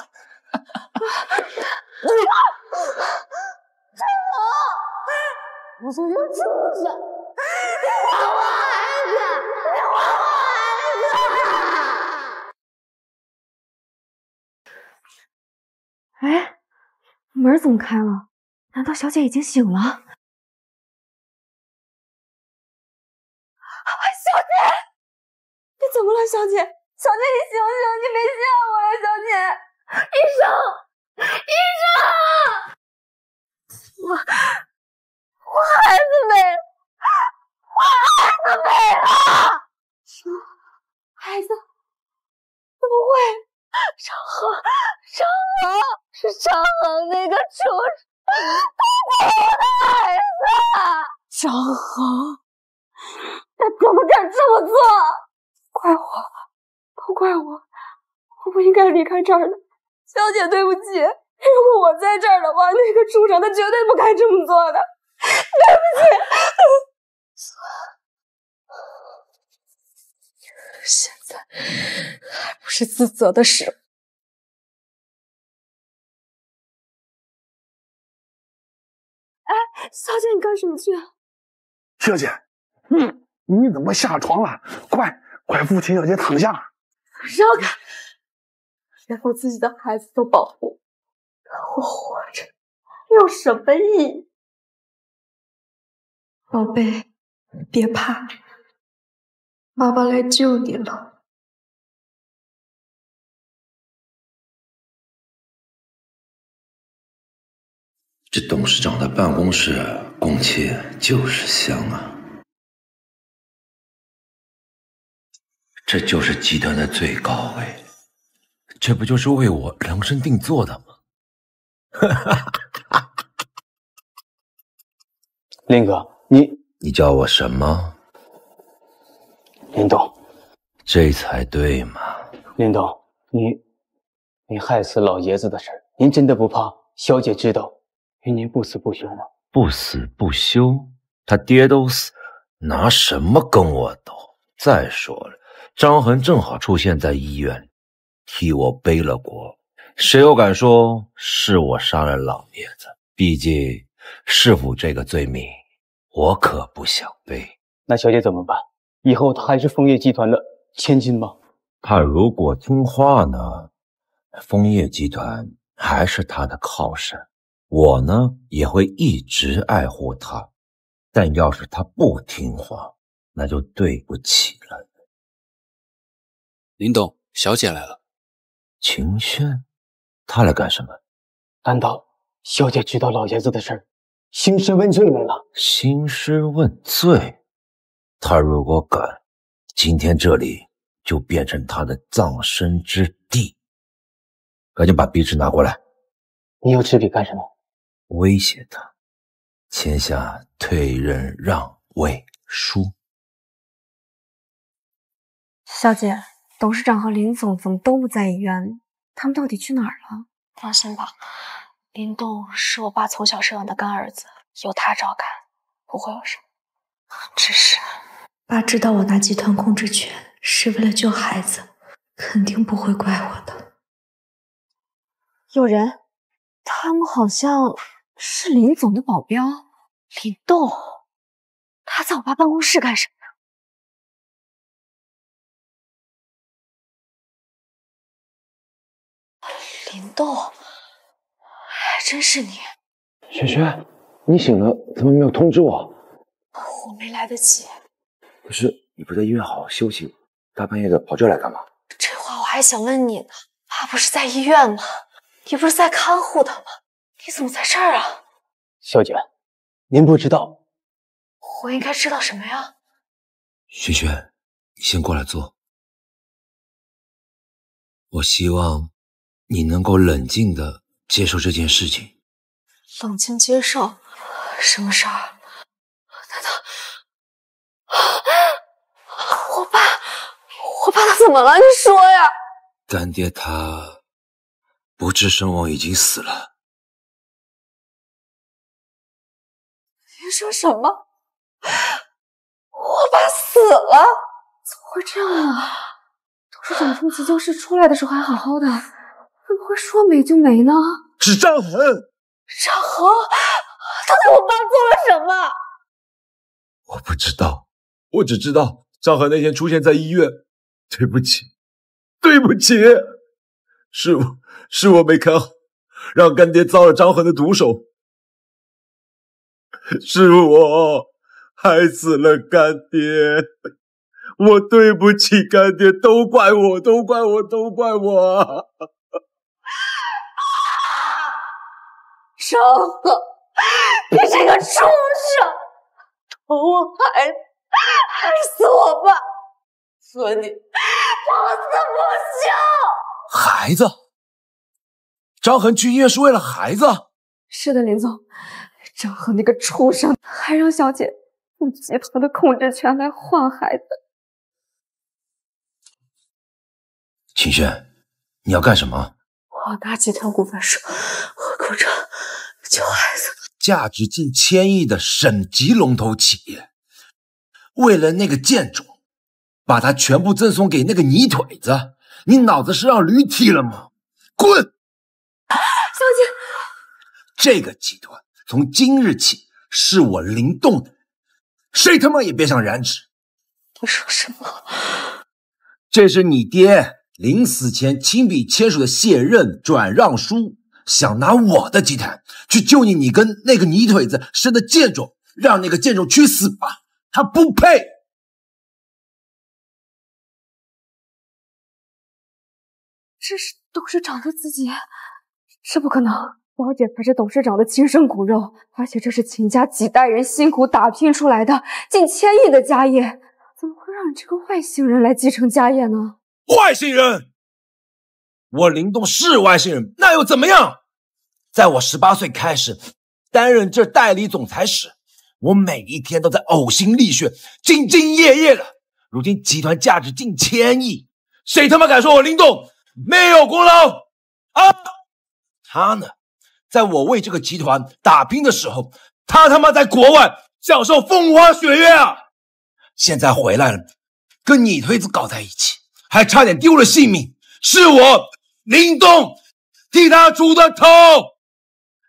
S2: 我就要畜生！你还我孩子！你还我孩子！
S10: 哎，门怎么开了？难道小姐已经醒了？
S2: 小姐，
S10: 你怎么了，小姐？小姐，你醒醒，你没吓我呀，小姐！
S2: 医生，医生，我我孩子没了，我孩子没了！
S10: 什么？孩子？怎么会？
S2: 张恒，张恒是张恒那个畜生，他过我的孩子！
S10: 张恒，他怎么敢这么做？怪我，都怪我，我不应该离开这儿的。小姐，对不起。如果我在这儿的话，那个畜生他绝对不该这么做的。对不起。
S2: 现在还不是自责的时候。
S10: 哎，小姐，你干什么去？
S3: 小姐，你你怎么下床了？快快扶秦小姐躺下。
S2: 让开！连我自己的孩子都保护，我活着有什么意义？
S10: 宝贝，别怕，妈妈来救你了。
S26: 这董事长的办公室空气就是香啊！这就是集团的最高位，这不就是为我量身定做的吗？
S32: 哈 哈林哥，你
S26: 你叫我什么？
S32: 林董，
S26: 这才对嘛！
S32: 林董，你你害死老爷子的事儿，您真的不怕小姐知道，与您不死不休吗？
S26: 不死不休，他爹都死了，拿什么跟我斗？再说了，张恒正好出现在医院里，替我背了锅，谁又敢说是我杀了老爷子？毕竟弑父这个罪名，我可不想背。
S32: 那小姐怎么办？以后她还是枫叶集团的千金吗？
S26: 她如果听话呢，枫叶集团还是她的靠山，我呢也会一直爱护她。但要是她不听话，那就对不起了。
S33: 林董，小姐来了。
S26: 秦轩，他来干什么？
S32: 难道小姐知道老爷子的事儿，兴师问罪来了？
S26: 兴师问罪？他如果敢，今天这里就变成他的葬身之地。赶紧把笔纸拿过来。
S32: 你要纸笔干什么？
S26: 威胁他，签下退任让位书。
S10: 小姐，董事长和林总怎么都不在医院？他们到底去哪儿了？
S34: 放心吧，林动是我爸从小生养的干儿子，有他照看，不会有什么。只是，
S10: 爸知道我拿集团控制权是为了救孩子，肯定不会怪我的。
S2: 有人，他们好像是林总的保镖，林动。他在我爸办公室干什么？林动，还真是你！
S32: 雪雪，你醒了，怎么没有通知我？
S34: 我没来得及。
S26: 可是你不在医院好好休息，大半夜的跑这来干嘛？
S34: 这话我还想问你呢。爸不是在医院吗？你不是在看护他吗？你怎么在这儿啊？
S32: 小姐，您不知道，
S34: 我应该知道什么呀？
S26: 萱萱，你先过来坐。我希望你能够冷静的接受这件事情。
S34: 冷静接受？什么事儿？难道我爸？我爸他怎么了？你说呀！
S26: 干爹他不治身亡，已经死了。
S2: 你说什么？我爸死了？
S10: 怎么会这样啊？董事长从急救室出来的时候还好好的，怎么会说没就没呢？
S35: 是张恒。
S2: 张恒，他对我爸做了什么？
S26: 我不知道，我只知道张恒那天出现在医院。对不起，对不起，是我是我没看好，让干爹遭了张恒的毒手，是我害死了干爹。我对不起干爹，都怪我，都怪我，都怪我。
S10: 张恒，你这个畜生，偷我孩子，害死我爸，算你不死不休！
S26: 孩子，张恒去医院是为了孩子。
S36: 是的，林总，张恒那个畜生还让小姐用集团的控制权来换孩子。
S26: 秦轩，你要干什么？
S36: 我拿集团股份时，我口着救孩子。
S26: 价值近千亿的省级龙头企业，为了那个贱种，把它全部赠送给那个泥腿子，你脑子是让驴踢了吗？滚！
S36: 小姐，
S26: 这个集团从今日起是我林动的，谁他妈也别想染指。
S36: 你说什么？
S26: 这是你爹临死前亲笔签署的卸任转让书。想拿我的祭坛去救你，你跟那个泥腿子生的贱种，让那个贱种去死吧，他不配。
S36: 这是董事长的自己，这不可能。小姐才是董事长的亲生骨肉，而且这是秦家几代人辛苦打拼出来的近千亿的家业，怎么会让你这个外星人来继承家业呢？
S26: 外星人。我林动是外星人，那又怎么样？在我十八岁开始担任这代理总裁时，我每一天都在呕心沥血、兢兢业业的。如今集团价值近千亿，谁他妈敢说我林动没有功劳啊？他呢，在我为这个集团打拼的时候，他他妈在国外享受风花雪月啊！现在回来了，跟你推子搞在一起，还差点丢了性命，是我。林东替他出的头，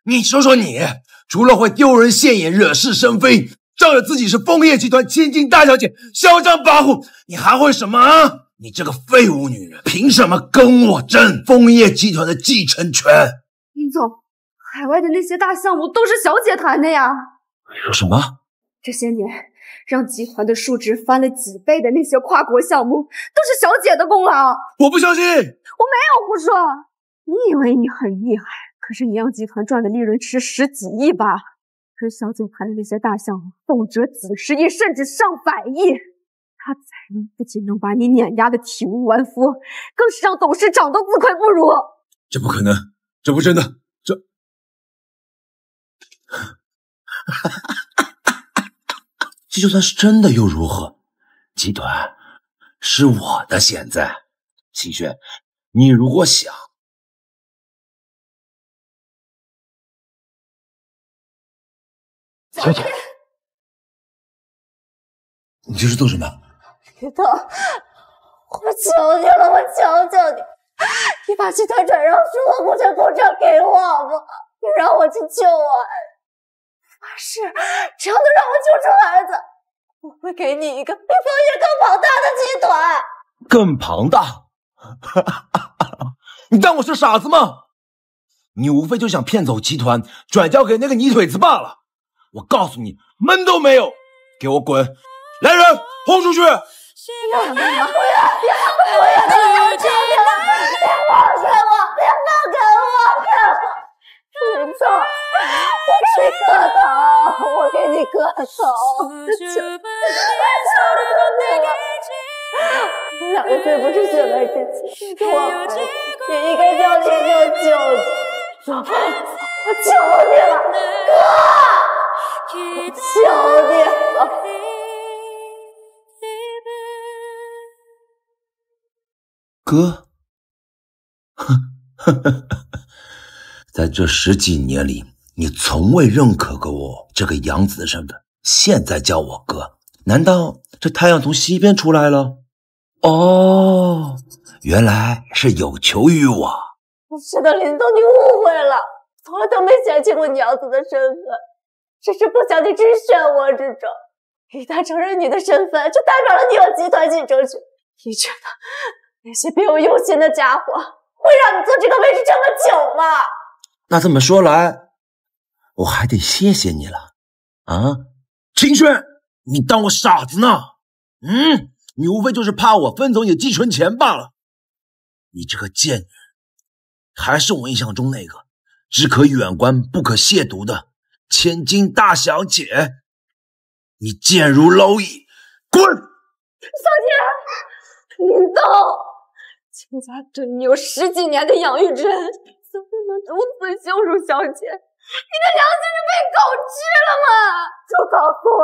S26: 你说说你，除了会丢人现眼、惹是生非，仗着自己是枫叶集团千金大小姐，嚣张跋扈，你还会什么啊？你这个废物女人，凭什么跟我争枫叶集团的继承权？
S36: 林总，海外的那些大项目都是小姐谈的呀。
S26: 说什么？
S36: 这些年让集团的数值翻了几倍的那些跨国项目，都是小姐的功劳。
S26: 我不相信。
S36: 我没有胡说，你以为你很厉害，可是你让集团赚的利润是十几亿吧？可是小九盘的那些大项目，动辄几十亿，甚至上百亿，他才能不仅能把你碾压的体无完肤，更是让董事长都自愧不如。
S26: 这不可能，这不真的，这，这就算是真的又如何？集团是我的，现在，秦轩。你如果想，
S10: 小姐，
S26: 你这是做什么？
S10: 李涛，我求你了，我求求你，你把集团转让书和股权公证给我好不好？你让我去救我儿子，发誓，只要能让我救出儿子，我会给你一个比枫叶更庞大的集团。
S26: 更庞大？你当我是傻子吗？你无非就想骗走集团，转交给那个泥腿子罢了。我告诉你，门都没有，给我滚！来人，轰出去！不
S10: 要！不要！不要！不要！别放开我！别放开我！林总，我给你磕头，我给你磕头，求我们两个对不起雪梅姐姐，是我，也应该叫你叫舅舅。我求你了，哥，我求你了。
S26: 哥，哼，在这十几年里，你从未认可过我这个养子的身份，现在叫我哥，难道这太阳从西边出来了？哦，原来是有求于我。
S10: 是的，林总，你误会了，从来都没嫌弃过娘子的身份，只是不想你只选我之中。一旦承认你的身份，就代表了你有集团竞争权。你觉得那些别有用心的家伙会让你坐这个位置这么久吗？
S26: 那这么说来，我还得谢谢你了啊，秦轩，你当我傻子呢？嗯，你无非就是怕我分走你的继承权罢了。你这个贱女人，还是我印象中那个只可远观不可亵渎的千金大小姐。你贱如蝼蚁，滚！
S10: 小姐，林动，秦家对你有十几年的养育之恩，怎么能如此羞辱小姐？你的良心是被狗吃了吗？就告诉我，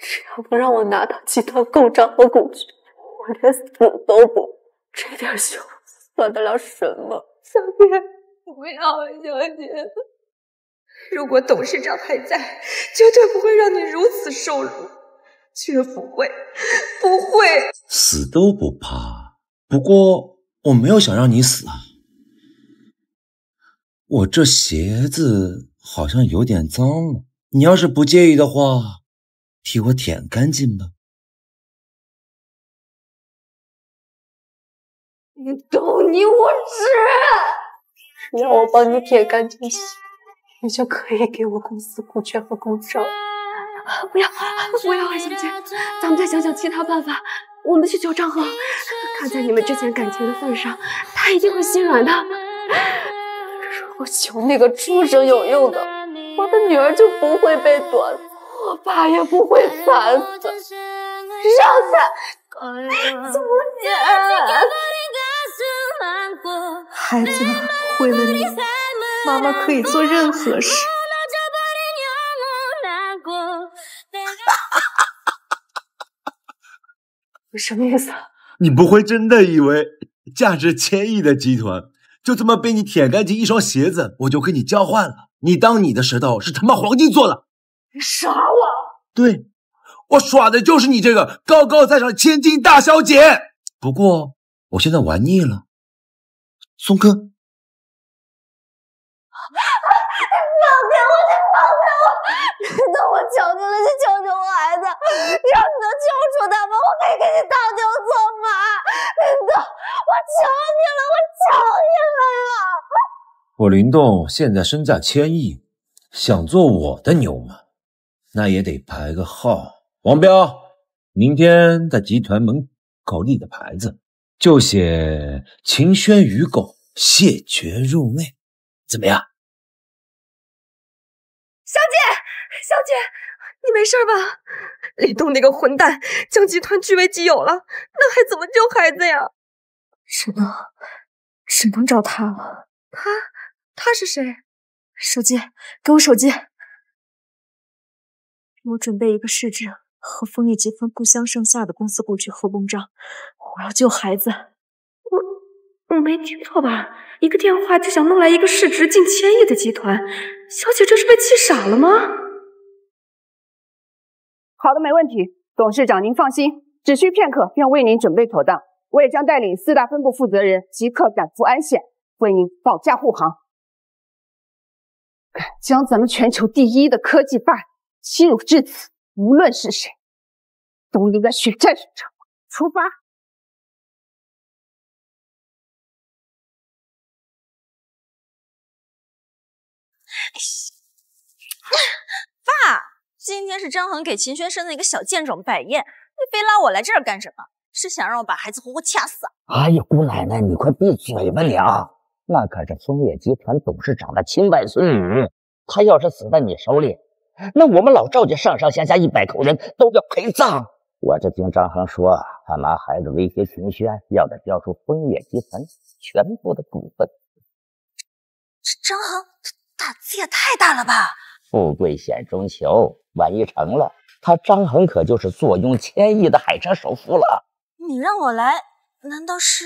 S10: 只要不让我拿到集团公章和股权，我连死都不。这点羞辱算得了什么？小姐，不要啊，小姐。
S37: 如果董事长还在，绝对不会让你如此受辱，绝不会，不会
S26: 死都不怕。不过我没有想让你死啊。我这鞋子好像有点脏了，你要是不介意的话，替我舔干净吧。
S10: 你懂，你无耻！你让我帮你舔干净鞋。你就可以给我公司股权和公章。不要，不要啊，小姐，咱们再想想其他办法。我们去求张恒，看在你们之前感情的份上，他一定会心软的。如果求那个畜生有用的，我的女儿就不会被夺走，我爸也不会惨死。让姐，
S37: 孩子，为了你。妈妈可以做任何事。
S10: 你 什么意思？
S26: 你不会真的以为价值千亿的集团就这么被你舔干净一双鞋子，我就跟你交换了？你当你的舌头是他妈黄金做的？
S10: 你耍我？
S26: 对，我耍的就是你这个高高在上的千金大小姐。不过我现在玩腻了，松哥。
S10: 那我求你了，你救救我孩子！你要是能救出他们，我可以给你当牛做马。林动，我求你了，我求你了呀！
S26: 我林动现在身价千亿，想做我的牛马，那也得排个号。王彪，明天在集团门口立个牌子，就写“秦轩与狗谢绝入内”，怎么样？
S37: 小姐，小姐，你没事吧？李栋那个混蛋将集团据为己有了，那还怎么救孩子呀？
S10: 只能，只能找他了。
S37: 他，他是谁？手机，给我手机。
S2: 给我准备一个市值和枫叶集团不相上下的公司股权和公章，我要救孩子。
S37: 我，我没听错吧？一个电话就想弄来一个市值近千亿的集团，小姐这是被气傻了吗？
S36: 好的，没问题，董事长您放心，只需片刻便为您准备妥当。我也将带领四大分部负责人即刻赶赴安县，为您保驾护航。将咱们全球第一的科技霸欺辱至此，无论是谁，都应该血债血偿。出发。
S7: 今天是张恒给秦轩生的一个小贱种摆宴，你非拉我来这儿干什么？是想让我把孩子活活掐死？
S17: 哎呀，姑奶奶，你快闭嘴吧你啊！那可是枫叶集团董事长的亲外孙女，她要是死在你手里，那我们老赵家上上下下一百口人都要陪葬。我这听张恒说，他拿孩子威胁秦轩，要他交出枫叶集团全部的股份。
S7: 这张恒胆子也太大了吧！
S17: 富贵险中求，万一成了，他张恒可就是坐拥千亿的海城首富了。
S7: 你让我来，难道是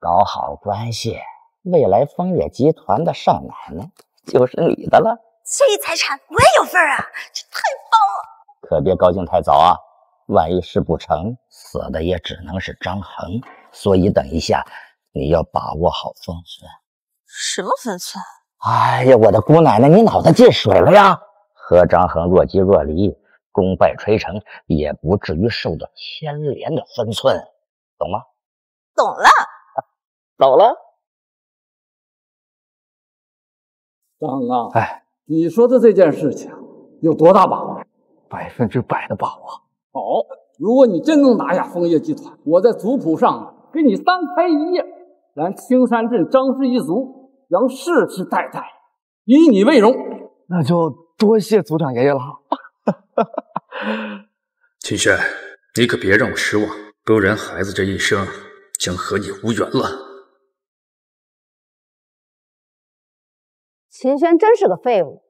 S17: 搞好关系？未来枫叶集团的少奶奶就是你的了。
S7: 这一财产我也有份啊！这太棒了！
S17: 可别高兴太早啊！万一事不成，死的也只能是张恒。所以等一下，你要把握好分寸。
S7: 什么分寸？
S17: 哎呀，我的姑奶奶，你脑子进水了呀！和张恒若即若离，功败垂成，也不至于受到牵连的分寸，懂吗？
S7: 懂了。
S17: 走了。
S38: 张刚，哎，你说的这件事情有多大把握？
S3: 百分之百的把握。
S38: 好，如果你真能拿下枫叶集团，我在族谱上给你三开一页，咱青山镇张氏一族将世世代代以你为荣。
S3: 那就多谢族长爷爷了。
S5: 秦轩，你可别让我失望，不然孩子这一生将和你无缘了。
S6: 秦轩真是个废物，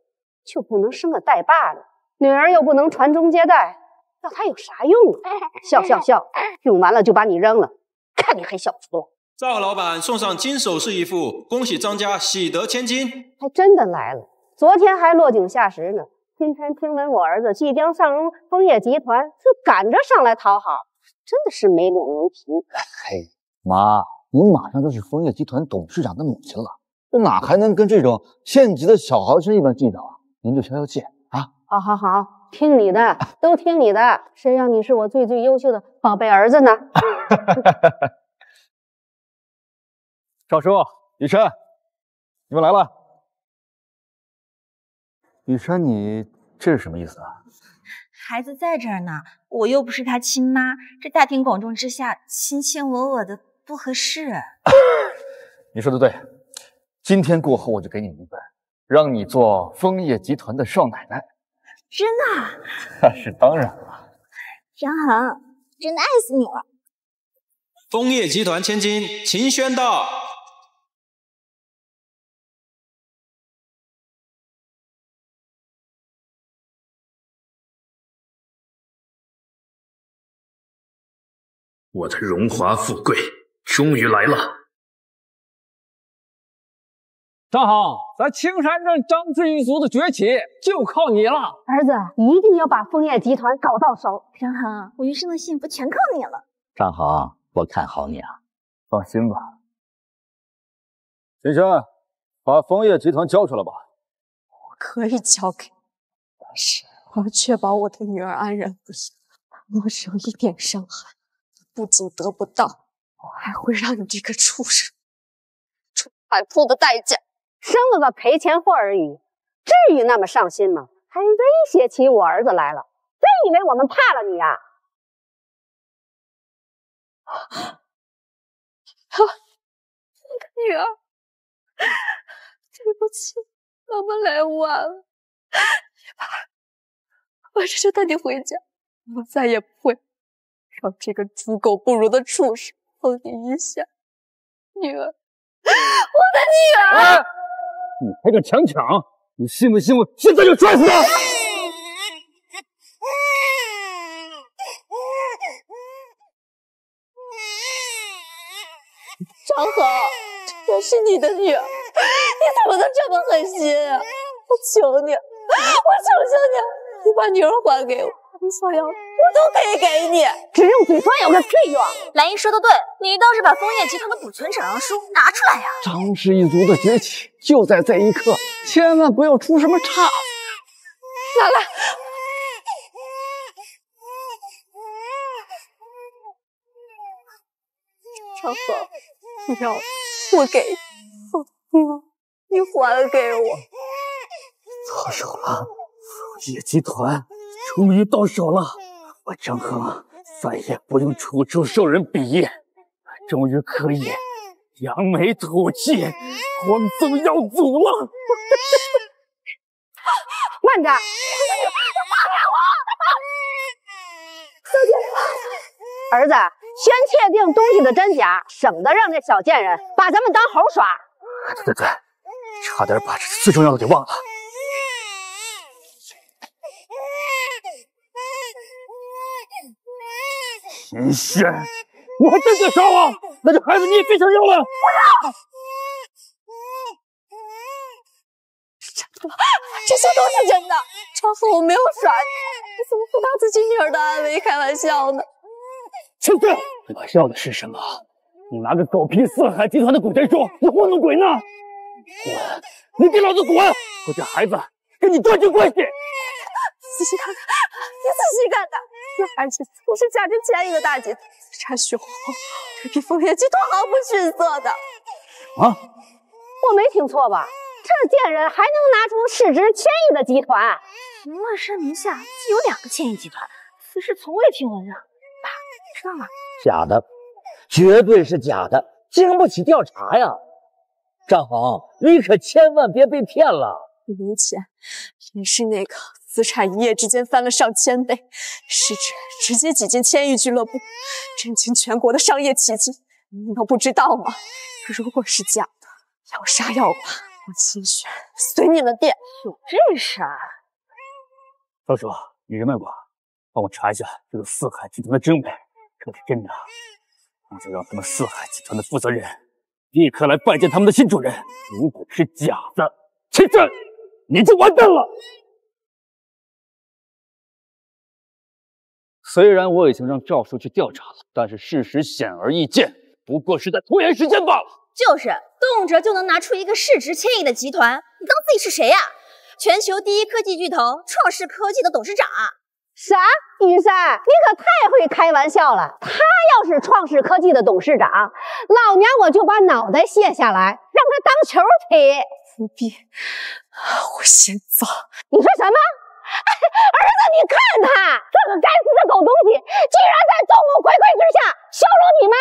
S6: 就不能生个带把的？女儿又不能传宗接代，要他有啥用啊？笑笑笑，用完了就把你扔了，看你还笑出来。
S39: 赵老板送上金首饰一副，恭喜张家喜得千金。
S6: 还真的来了，昨天还落井下石呢，今天听闻我儿子即将上任枫叶集团，就赶着上来讨好，真的是没脸没皮。
S3: 嘿，妈，您马上就是枫叶集团董事长的母亲了，这哪还能跟这种县级的小豪绅一般计较啊？您就消消气啊！
S6: 好，好，好，听你的，都听你的，谁让你是我最最优秀的宝贝儿子呢？
S3: 赵叔、雨山，你们来了。雨山，你这是什么意思啊？
S40: 孩子在这儿呢，我又不是他亲妈，这大庭广众之下卿卿我我的不合适。
S3: 你说的对，今天过后我就给你一本，让你做枫叶集团的少奶奶。
S40: 真的？
S3: 那是当然了。
S7: 张恒，真的爱死你了。
S39: 枫叶集团千金秦轩到。
S5: 我的荣华富贵终于来了。
S38: 张好，咱青山镇张氏一族的崛起就靠你了。
S6: 儿子，一定要把枫叶集团搞到手。
S7: 张恒，我余生的幸福全靠你了。
S17: 张恒，我看好你啊，
S3: 放心吧。秦轩，把枫叶集团交出来吧。
S10: 我可以交给，但是我要确保我的女儿安然无恙，莫受一点伤害。不仅得不到，我还会让你这个畜生出惨痛的代价。
S6: 生了个赔钱货而已，至于那么上心吗？还威胁起我儿子来了，真以为我们怕了你呀？
S10: 女儿，对不起，我们来晚了。你爸，我这就带你回家，我再也不会。让这个猪狗不如的畜生碰你一下，女儿，我的女儿！
S38: 你还敢强抢？你信不信我现在就摔死他？
S10: 张恒，这是你的女儿，你怎么能这么狠心啊？我求你，我求求你，你把女儿还给我，你想要。我都可以给你，
S6: 只用嘴说有个屁用！
S7: 兰姨说的对，你倒是把枫叶集团的股权转让书拿出来呀！
S3: 张氏一族的崛起就在这一刻，千万不要出什么差错。
S10: 拿来！长河，你要我给，你还给我。
S3: 错手了，枫叶集团终于到手了。我张恒再也不用处处受人鄙夷，终于可以扬眉吐气，光宗耀祖了。
S6: 慢着，
S10: 放开我！
S6: 小贱人，儿子，先确定东西的真假，省得让这小贱人把咱们当猴耍。
S3: 对对对，差点把这最重要的给忘了。秦轩，我还真想杀我，那这孩子你也别想要了。不
S10: 要！这些都是真的。张恒，我没有耍你，你怎么不拿自己女儿的安危开玩笑呢？
S3: 秦轩，我要的是什么？你拿个狗屁四海集团的股权说你糊弄鬼呢？滚！你给老子滚！我这孩子跟你断绝关系！
S10: 仔细看看，你仔细看看，而且都是价值千亿的大集团，资产雄厚，这比枫叶集团毫不逊色的。
S3: 啊，
S6: 我没听错吧？这贱人还能拿出市值千亿的集团？
S2: 林万山名下既有两个千亿集团，此事从未听闻啊！爸，知道吗。
S17: 假的，绝对是假的，经不起调查呀！张恒，你可千万别被骗了。
S10: 一年前也是那个资产一夜之间翻了上千倍，市值直接挤进千亿俱乐部，震惊全国的商业奇迹，你们都不知道吗？如果是假的，要杀要剐，我秦轩随你们便。
S2: 有这事儿？
S3: 少主，女人脉广，帮我查一下这个四海集团的真伪，这是真的，我就让他们四海集团的负责人立刻来拜见他们的新主人。如果是假的，秦轩。你就完蛋了。虽然我已经让赵叔去调查了，但是事实显而易见，不过是在拖延时间罢了。
S7: 就是，动辄就能拿出一个市值千亿的集团，你当自己是谁呀？全球第一科技巨头创世科技的董事长？
S6: 啥？雨山，你可太会开玩笑了。他要是创世科技的董事长，老娘我就把脑袋卸下来，让他当球踢。
S10: 不必，我先走。
S6: 你说什么？儿子，你看他这个该死的狗东西，竟然在众目睽睽之下羞辱你妈，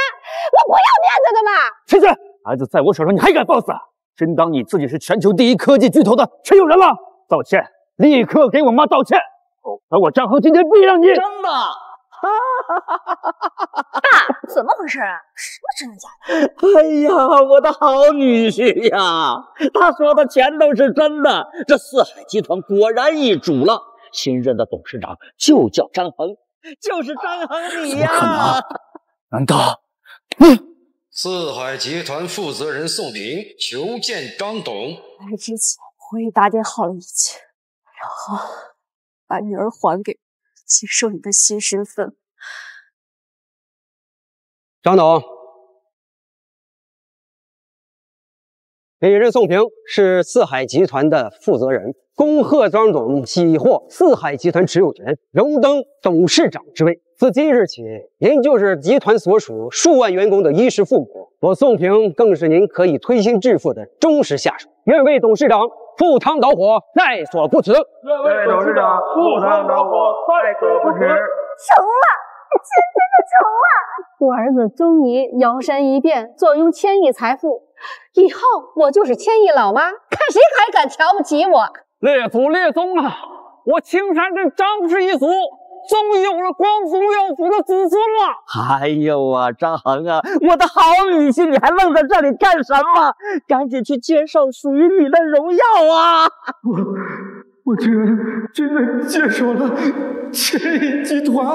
S6: 我不要面子的嘛？
S3: 陈轩，孩子在我手上，你还敢放肆？真当你自己是全球第一科技巨头的持有人了？道歉，立刻给我妈道歉，否则我张恒今天必让你
S17: 真的。
S7: 爸 怎么回事啊？什么真的假的？
S17: 哎呀，我的好女婿呀，他说的全都是真的。这四海集团果然易主了，新任的董事长就叫张恒，就是张恒你呀？
S3: 不可能！难道？
S30: 四海集团负责人宋平求见张董。
S10: 来之前我已打点好了一切，然后把女儿还给。接受你的新身份，
S41: 张董，李任宋平是四海集团的负责人，恭贺张董喜获四海集团持有权，荣登董事长之位。自今日起，您就是集团所属数万员工的衣食父母，我宋平更是您可以推心置腹的忠实下属。愿为董事长。赴汤蹈火，在所不辞。
S5: 各位董事长，赴汤蹈火，在所不辞。
S6: 成了，真真的成了！我儿子终于摇身一变，坐拥千亿财富，以后我就是千亿老妈，看谁还敢瞧不起我！
S42: 列祖列宗啊，我青山镇张氏一族。终于有了光宗耀祖的子孙了！
S17: 哎呦啊，张恒啊，我的好女婿，你还愣在这里干什么？赶紧去接受属于你的荣耀啊！
S5: 我我居然真的接手了千亿集团！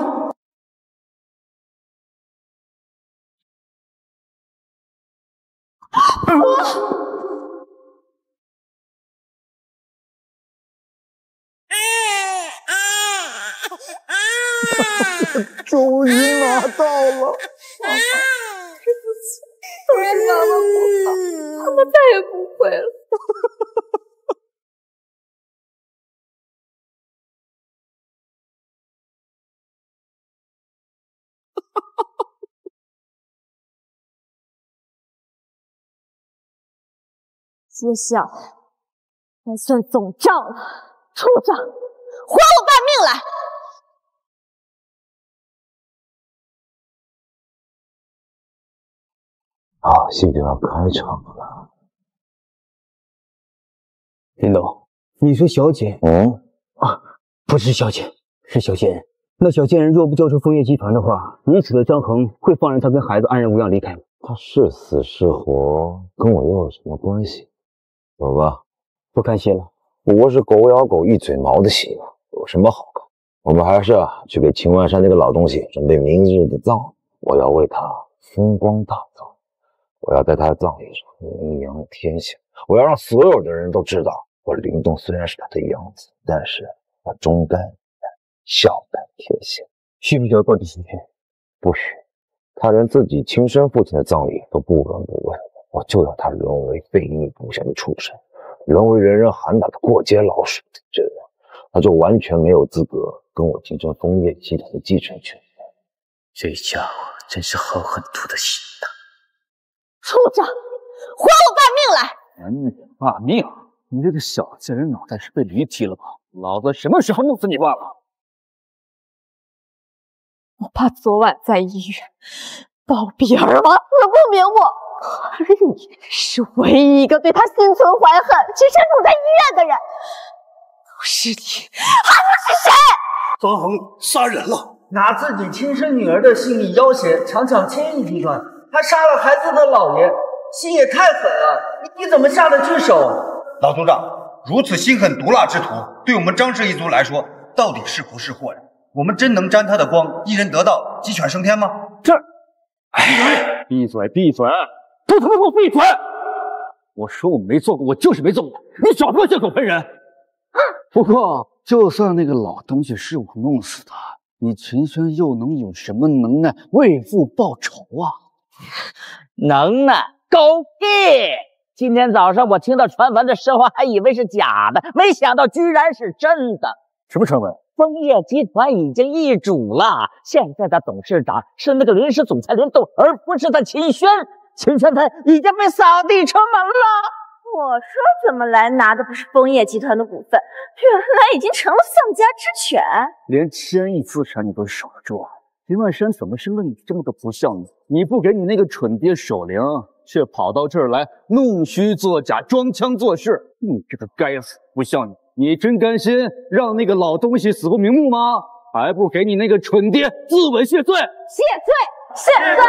S6: 我。
S43: 终于拿到了！
S10: 妈妈，对不起，都是妈妈不好，妈妈再也不会了。接下来该算总账了，畜生，还我爸命来！
S9: 好戏就要开场了，
S44: 林董，你说小姐？
S9: 嗯
S44: 啊，不是小姐，是小贱人。那小贱人若不交出枫叶集团的话，你死的张恒会放任他跟孩子安然无恙离开吗？
S9: 他是死是活，跟我又有什么关系？走吧，
S44: 不看戏了。
S9: 我是狗咬狗一嘴毛的戏，有什么好看？我们还是啊，去给秦万山那个老东西准备明日的葬。我要为他风光大葬。我要在他的葬礼上名扬天下，我要让所有的人都知道，我林动虽然是他的养子，但是我忠肝孝感天下。
S44: 需不需要告知刑天？
S9: 不许。他连自己亲生父亲的葬礼都不闻不问，我就要他沦为非你不祥的畜生，沦为人人喊打的过街老鼠。这样，他就完全没有资格跟我竞争枫叶集团的继承权。
S17: 这家伙真是好狠毒的心呐！
S2: 畜生，还我爸命来！
S3: 还你爸命？你这个小贱人脑袋是被驴踢了吧？老子什么时候弄死你爸了？
S2: 我爸昨晚在医院暴毙而亡，死不瞑目。而你是唯一一个对他心存怀恨且身处在医院的人，都是你，还能是谁？
S5: 张恒杀人了，
S45: 拿自己亲生女儿的性命要挟，强抢千亿集团，还杀了孩子的老爷，心也太狠了！你你怎么下得去手？
S46: 老族长，如此心狠毒辣之徒，对我们张氏一族来说，到底是福是祸呀？我们真能沾他的光，一人得道，鸡犬升天吗？
S3: 这，哎，闭嘴，闭嘴！都他妈给我闭嘴！我说我没做过，我就是没做过，你少他妈血口喷人！不过，就算那个老东西是我弄死的，你秦轩又能有什么能耐为父报仇啊？
S17: 能耐？狗屁！今天早上我听到传闻的时候，还以为是假的，没想到居然是真的。
S3: 什么传闻？
S17: 枫叶集团已经易主了，现在的董事长是那个临时总裁林动，而不是他秦轩。秦轩他已经被扫地出门了。
S7: 我说怎么来拿的不是枫叶集团的股份，原来已经成了丧家之犬。
S3: 连千亿资产你都守得住，林万山怎么生了你这么个不孝女？你不给你那个蠢爹守灵，却跑到这儿来弄虚作假、装腔作势。你这个该死不孝女！你真甘心让那个老东西死不瞑目吗？还不给你那个蠢爹自刎谢罪？
S2: 谢罪，谢罪，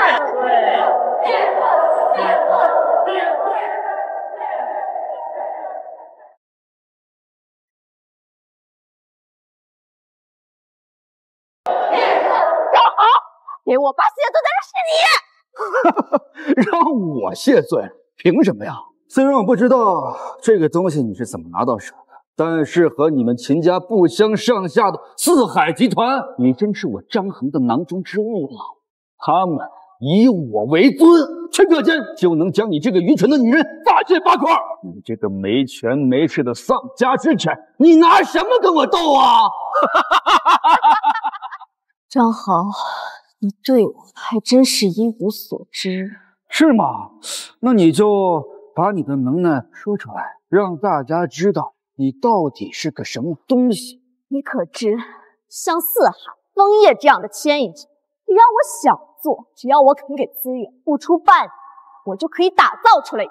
S2: 谢罪，谢罪，谢给我爸谢罪的人是
S3: 你！让我谢罪？凭什么呀？虽然我不知道这个东西你是怎么拿到手的，但是和你们秦家不相上下的四海集团，已经是我张衡的囊中之物了。他们以我为尊，顷刻间就能将你这个愚蠢的女人大卸八块。你这个没权没势的丧家之犬，你拿什么跟我斗啊？
S2: 张豪，你对我还真是一无所知，
S3: 是吗？那你就把你的能耐说出来，让大家知道你到底是个什么东西。
S2: 你可知，像四海、枫叶这样的千亿级，你让我想做，只要我肯给资源，不出半年，我就可以打造出来。哟，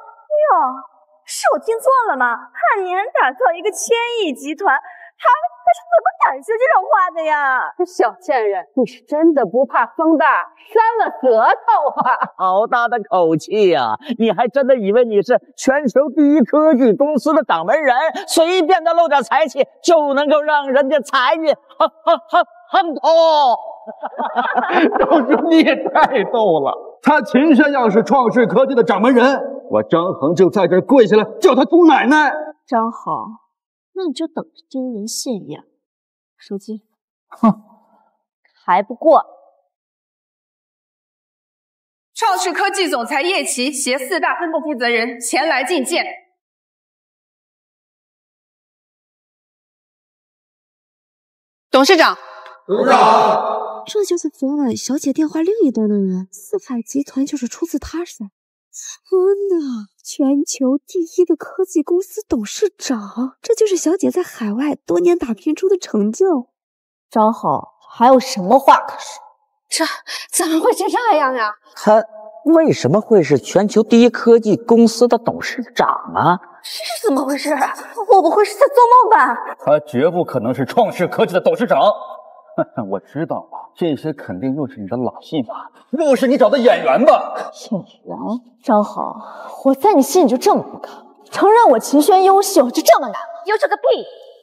S7: 是我听错了吗？半年打造一个千亿集团，他他是怎么敢说这种话的呀？
S6: 小贱人，你是真的不怕风大扇了舌头啊？
S17: 好大的口气呀、你还真的以为你是全球第一科技公司的掌门人，随便的露点财气就能够让人家财运哼哼哼哼通？
S3: 赵叔，你也太逗了！他秦轩要是创世科技的掌门人，我张恒就在这跪下来叫他姑奶奶。
S2: 张豪，那你就等着丢人现眼。手机，
S3: 哼，
S2: 还不过来？
S36: 创世科技总裁叶奇携四大分部负责人前来觐见。董事长，
S47: 董事长。
S48: 这就是昨晚小姐电话另一端的人，四海集团就是出自他手。天呐，全球第一的科技公司董事长，这就是小姐在海外多年打拼出的成就。
S2: 张好，还有什么话可说？
S6: 这怎么会是这样呀？
S17: 他为什么会是全球第一科技公司的董事长啊？
S7: 这是怎么回事啊？我不会是在做梦吧？
S3: 他绝不可能是创世科技的董事长。我知道了，这些肯定又是你的老戏码，又是你找的演员吧？
S2: 演员？张豪，我在你心里就这么不堪？承认我秦轩优秀就这么难吗？
S7: 优秀个屁！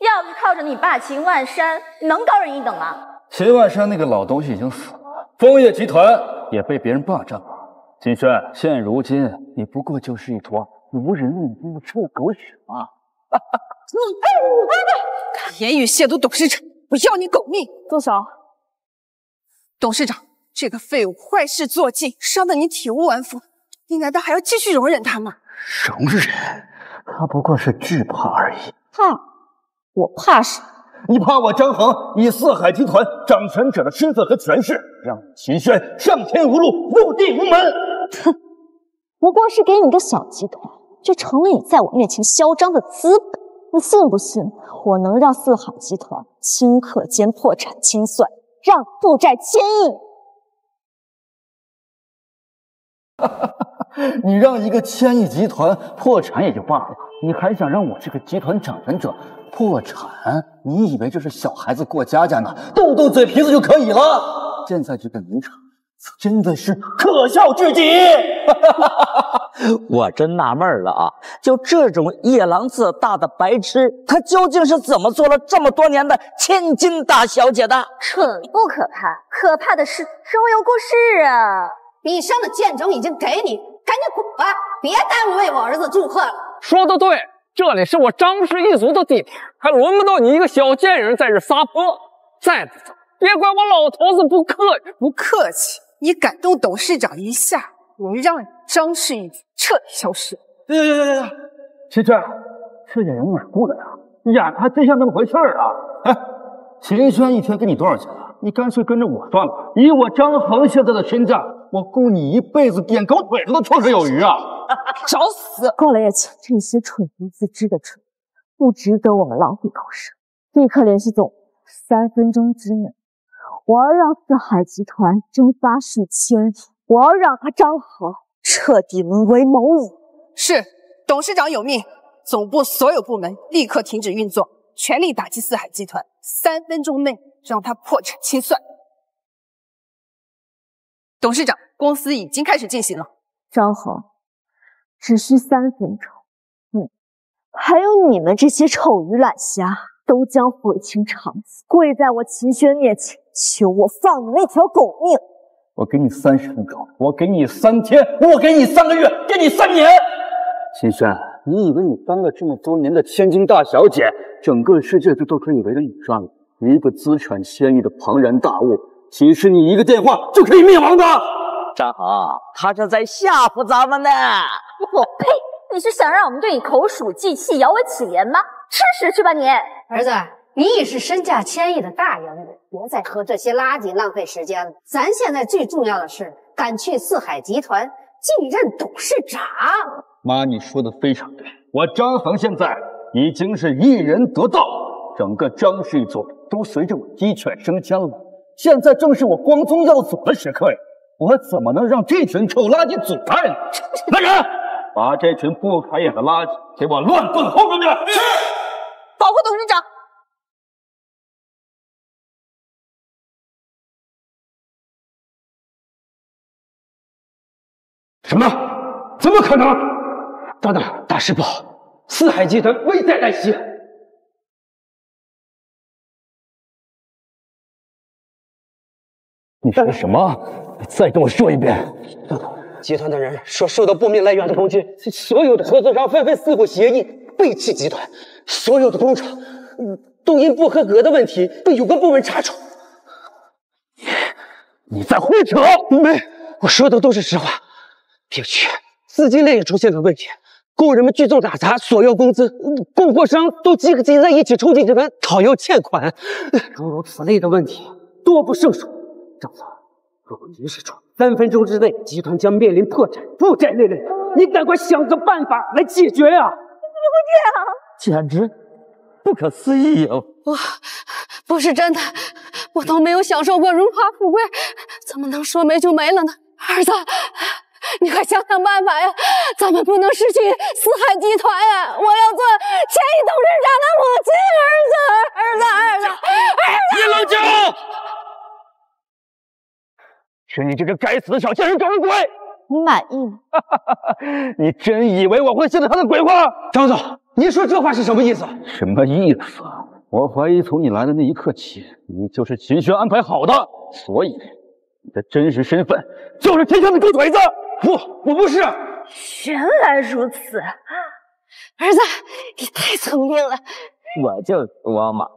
S7: 要是靠着你爸秦万山，能高人一等吗？
S3: 秦万山那个老东西已经死了，枫叶集团也被别人霸占了。秦轩，现如今你不过就是一坨无人问津的臭狗屎嘛！
S36: 敢言语亵渎董事长！我要你狗命！
S2: 住手！
S36: 董事长，这个废物坏事做尽，伤得你体无完肤，你难道还要继续容忍他吗？
S3: 容忍？他不过是惧怕而已。
S2: 哼？我怕什么？
S3: 你怕我张恒以四海集团掌权者的身份和权势，让秦轩上天无路，入地无门？
S2: 哼，不过是给你个小集团，就成了你在我面前嚣张的资本。你信不信我能让四海集团顷刻间破产清算，让负债千亿？
S3: 哈哈！你让一个千亿集团破产也就罢了，你还想让我这个集团掌权者破产？你以为这是小孩子过家家呢？动动嘴皮子就可以了？现在这个名场真的是可笑至极！
S17: 哈哈哈哈 我真纳闷了啊，就这种夜郎自大的白痴，他究竟是怎么做了这么多年的千金大小姐的？
S2: 蠢不可怕，可怕的是周游过世啊！
S6: 笔上的见证已经给你，赶紧滚吧，别耽误为我儿子祝贺了。
S49: 说的对，这里是我张氏一族的地盘，还轮不到你一个小贱人在这撒泼。再不走，别怪我老头子不客气。
S36: 不客气，你敢动董事长一下，我让你张氏一族彻底消失。
S3: 呀呀呀呀呀！秦轩，这演员哪过的呀？演的还真像那么回事儿啊！哎，秦轩一天给你多少钱啊？你干脆跟着我算了。以我张恒现在的身价。我供你一辈子点狗腿子都绰绰有余啊！
S36: 找死！
S2: 够了，叶青，这些蠢不自知的蠢，不值得我们浪费口舌。立刻联系总，三分钟之内，我要让四海集团蒸发数千亿，我要让他张恒彻底沦为蝼蚁。
S36: 是，董事长有命，总部所有部门立刻停止运作，全力打击四海集团，三分钟内让他破产清算。董事长，公司已经开始进行了。
S2: 张恒，只需三分钟，嗯，还有你们这些臭鱼烂虾，都将悔青肠子，跪在我秦轩面前，求我放你们一条狗命。
S3: 我给你三十分钟，我给你三天，我给你三个月，给你三年。秦轩，你以为你当了这么多年的千金大小姐，整个世界就都可以围着你转了？一个资产千亿的庞然大物。岂是你一个电话就可以灭亡的，
S17: 张恒，他是在吓唬咱们呢。
S2: 我呸！你是想让我们对你口属忌气、摇尾乞怜吗？吃屎去吧你！
S6: 儿子，你已是身价千亿的大人物，别再和这些垃圾浪费时间了。咱现在最重要的是赶去四海集团继任董事长。
S3: 妈，你说的非常对，我张恒现在已经是一人得道，整个张氏一族都随着我鸡犬升天了。现在正是我光宗耀祖的时刻呀！我怎么能让这群臭垃圾阻碍呢？来 人，把这群不开眼的垃圾给我乱棍轰出去！
S49: 什么？怎么可能？等等，大事不好！四海集团危在旦夕。
S3: 你说什么？再跟我说一遍。
S41: 集团的人说受到不明来源的攻击，所有的合作商纷纷撕毁协议，背弃集团。所有的工厂都因不合格的问题被有关部门查处。
S3: 你在胡扯！
S41: 没，我说的都是实话。并且资金链也出现了问题，工人们聚众打砸，索要工资，供货商都集合在一起冲击集团，讨要欠款，诸如此类的问题多不胜数。张总，如果你是说三分钟之内集团将面临破产、负债累累，你赶快想个办法来解决呀！
S2: 怎么
S3: 会这样？简直不可思议啊！
S10: 我不是真的，我都没有享受过荣华富贵，怎么能说没就没了呢？儿子，你快想想办法呀！咱们不能失去四海集团呀！我要做千亿董事长的母亲，儿子，儿子，儿子，儿子！
S3: 你冷静！是你这个该死的小贱人搞的鬼！
S2: 你满意吗？
S3: 你真以为我会信了他的鬼话？
S41: 张总，您说这话是什么意思？
S3: 什么意思？我怀疑从你来的那一刻起，你就是秦轩安排好的，所以你的真实身份就是秦轩的狗腿子。
S41: 不，我不是。
S2: 原来如此，儿子，你太聪明了。
S17: 我就说嘛，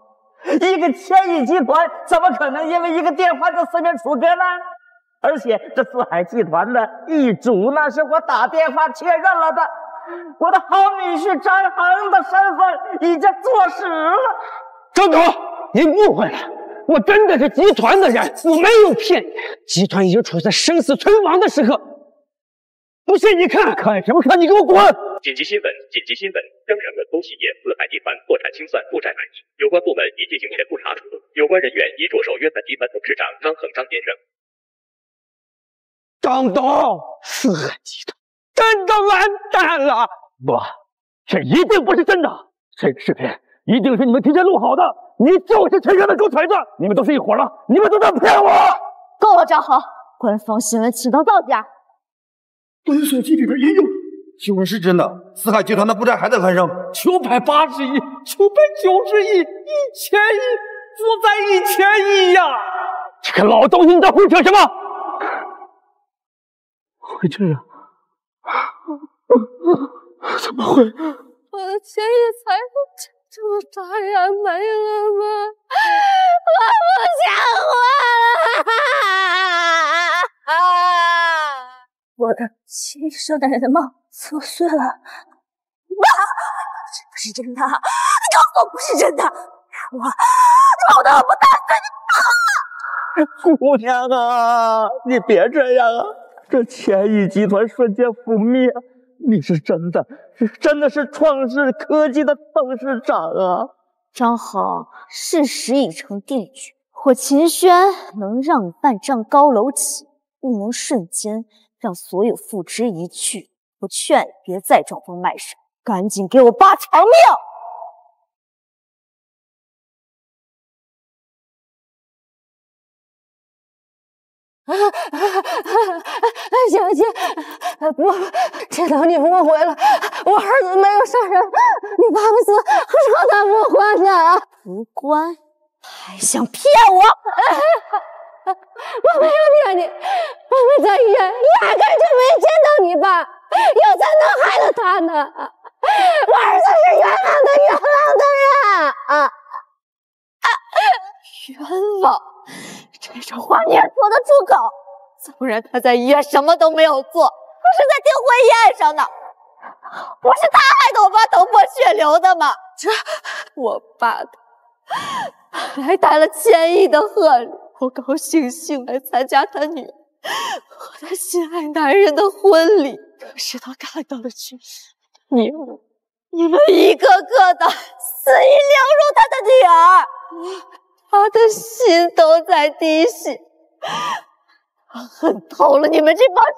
S17: 一个千亿集团怎么可能因为一个电话就四面楚歌呢？而且这四海集团的易主那是我打电话确认了的，我的好女婿张恒的身份已经坐实了。
S3: 张总。
S41: 您误会了，我真的是集团的人，我没有骗你。集团已经处在生死存亡的时刻，不信你看看什么看？你给我滚！
S50: 紧急新闻！紧急新闻！江城的工企业四海集团破产清算，负债满亿，有关部门已进行全部查处，有关人员已着手约谈集团董事长张恒张先生。
S41: 张董，四海集团真的完蛋了！不，这一定不是真的，这个视频一定是你们提前录好的，你就是陈元的狗腿子，你们都是一伙的，你们都在骗我！
S51: 够了，张恒，官方新闻请到到点。
S52: 我的手机里边也有。新闻是真的，四海集团的负债还在攀升，
S17: 九百八十亿，九百九十亿，一千亿，负债一千亿呀！
S41: 这个老东西，你在胡扯什么？
S53: 会这样？怎么会？
S10: 我的千亿财富就这么戛然没了吗？我不想活了！
S2: 我的亲生的人梦破碎了，妈，这不是真的！你告诉我不是真的！我老的不打死
S17: 你！姑娘啊，你别这样啊！这千亿集团瞬间覆灭，你是真的，是真的是创世科技的董事长啊！
S2: 张恒，事实已成定局，我秦轩能让你万丈高楼起，不能瞬间让所有付之一炬。我劝你别再装疯卖傻，赶紧给我爸偿命！
S10: 小姐，不，这都你误会了，我儿子没有杀人，你爸爸死，说他不关的，
S2: 无关，还想骗我？
S10: 我没有骗你，我们在医院压根就没见到你爸，有才能害了他呢。我儿子是冤枉的，冤枉的呀啊！
S2: 冤枉，这种话你也说得出口？纵然他在医院什么都没有做，我是在订婚宴上呢，不是他害得我爸头破血流的吗？
S10: 这我爸他还带了千亿的贺礼，我高兴兴来参加他女儿和他心爱男人的婚礼，可是他看到了却是你们，
S2: 你们一个个的肆意凌辱他的女儿，
S10: 他的心都在滴血。
S2: 他恨透了你们这帮畜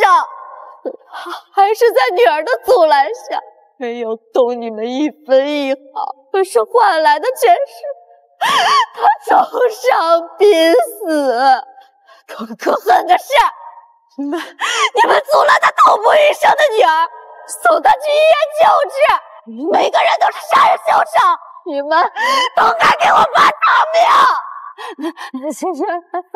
S2: 生！
S10: 他还是在女儿的阻拦下，没有动你们一分一毫，可是换来的却是他重伤濒死。
S2: 更可恨的是，你们你们阻拦他痛不欲生的女儿，送她去医院救治，每个人都是杀人凶手，你们都该给我爸偿命！
S10: 先生，我错了，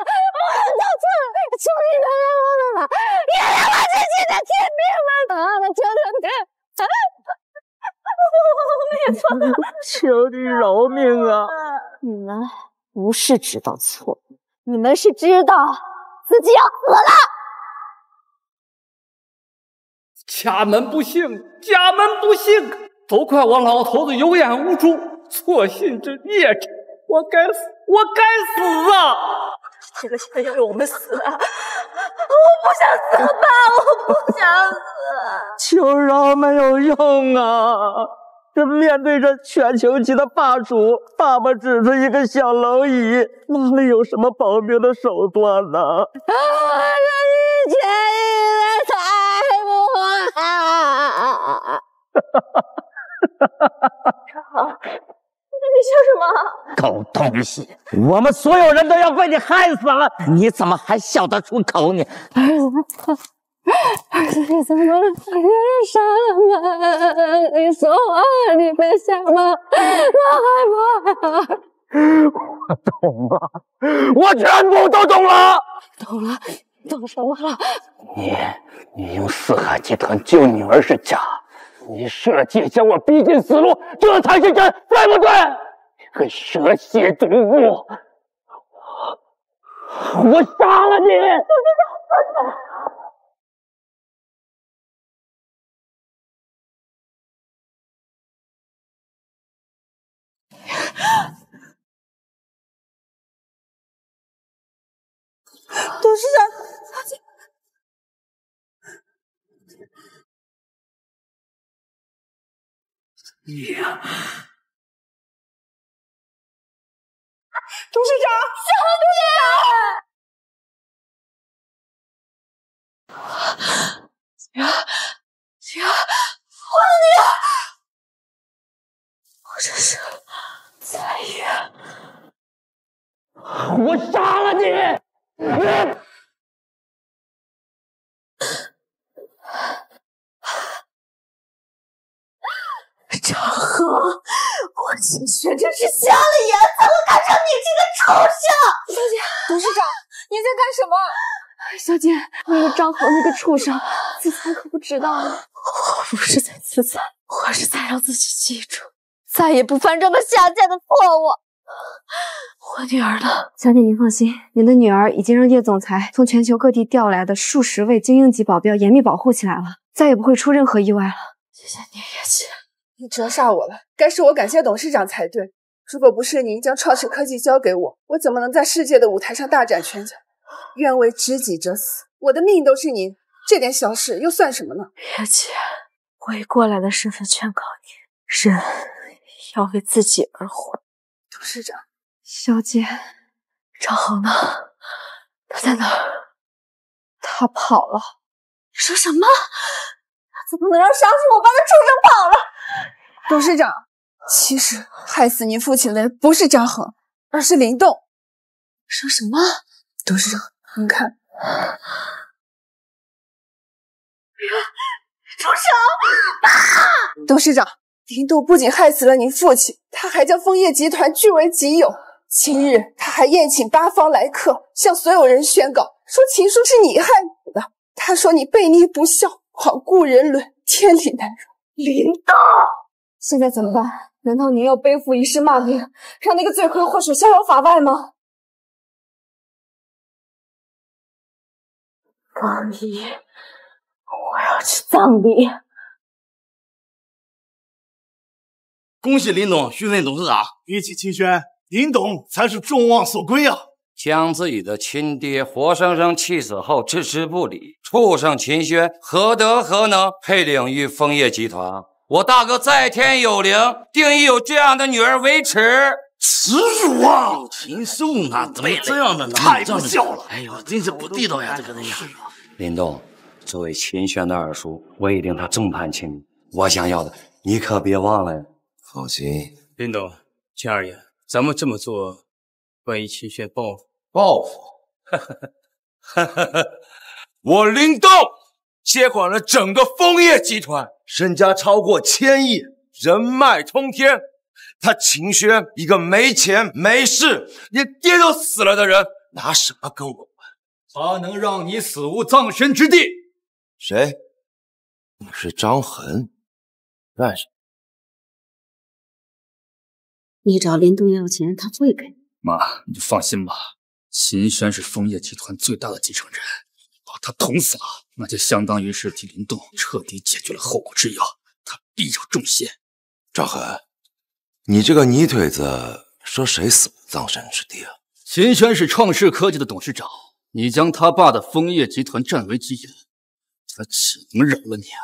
S10: 我都错了，求你原谅我吧，原谅我自己的天命吧，啊，求求你，我也错了，
S17: 求你饶命啊！
S2: 你们不是知道错，你们是知道自己要死了。
S17: 家门不幸，家门不幸，都怪我老头子有眼无珠，错信这孽障。我该死，我该死啊！
S2: 这个现在要是我们死了，我不想死，爸，我不想死。
S17: 求饶没有用啊！这面对着全球级的霸主，爸爸只是一个小蝼蚁，哪里有什么保命的手段呢？我
S10: 这一千亿的财富啊！
S2: 好。你笑什么？
S3: 狗东西！我们所有人都要被你害死了，你怎么还笑得出口你？
S10: 儿子，儿子，你怎么了？别人杀了吗？你说话，你别想吗？我害怕。
S3: 我懂了，我全部都懂了。
S10: 懂了？懂什么了？
S3: 你，你用四海集团救女儿是假，你设计将我逼近死路这才是真对不对你个蛇蝎毒物我我杀了你！
S36: 董事长放手董事长放
S54: 你，
S36: 董事长，小红董事
S10: 长，姐，姐，我的女儿，我这是在意，
S17: 我杀了你！
S10: 张恒，我秦轩真是瞎了眼，才会看上你这个畜生！
S15: 小姐，董事长，您在干什么？小姐，那个张恒那个畜生，子才可不知道呢。
S10: 我不是在自残，我是在让自己记住，再也不犯这么下贱的错误。我女儿呢？
S15: 小姐，您放心，您的女儿已经让叶总裁从全球各地调来的数十位精英级保镖严密保护起来了，再也不会出任何意外了。
S10: 谢谢你，叶姐。
S36: 你折煞我了，该是我感谢董事长才对。如果不是您将创世科技交给我，我怎么能在世界的舞台上大展拳脚？愿为知己者死，我的命都是您，这点小事又算什么呢？
S10: 叶姐，我以过来的身份劝告你，人要为自己而活。
S36: 董事长，
S15: 小姐，
S10: 张恒呢？他在哪儿？
S15: 他跑了。
S10: 你说什么？怎么能让杀死我爸的畜生跑了？
S36: 董事长，其实害死您父亲的不是张恒，而是林动。
S10: 说什么？
S36: 董事长，您看，
S10: 住手！爸！
S36: 董事长，林动不仅害死了您父亲，他还将枫叶集团据为己有。今日他还宴请八方来客，向所有人宣告说秦叔是你害死的。他说你背逆不孝，罔顾人伦，天理难容。
S10: 林道。
S15: 现在怎么办？难道您要背负一世骂名，让那个罪魁祸首逍遥法外吗？
S10: 方一，我要去葬礼。
S55: 恭喜林董续任董事长。
S5: 比起清轩，林董才是众望所归啊！
S30: 将自己的亲爹活生生气死后置之不理，畜生秦轩何德何能配领域枫叶集团？我大哥在天有灵，定以有这样的女儿为耻。
S55: 耻辱啊！秦宋啊，怎么这样的呢？
S5: 太不孝了！
S55: 哎呦，真是不地道呀，这个人呀！
S30: 林动，作为秦轩的二叔，我已令他众叛亲离。我想要的，你可别忘了呀。
S26: 放心，
S56: 林董，秦二爷，咱们这么做，万一秦轩报复？
S30: 报复？哈哈哈哈！我林动接管了整个枫叶集团。身家超过千亿，人脉通天。他秦轩一个没钱没势，连爹都死了的人，拿什么跟我玩？
S3: 他能让你死无葬身之地？
S26: 谁？你是张恒？干什么？
S6: 你找林动要钱，他会给。
S3: 妈，你就放心吧。秦轩是枫叶集团最大的继承人。把他捅死了，那就相当于是替林动彻底解决了后顾之忧，他必有重谢。
S26: 赵恒，你这个泥腿子，说谁死无葬身之地啊？
S3: 秦轩是创世科技的董事长，你将他爸的枫叶集团占为己有，他岂能饶了你啊？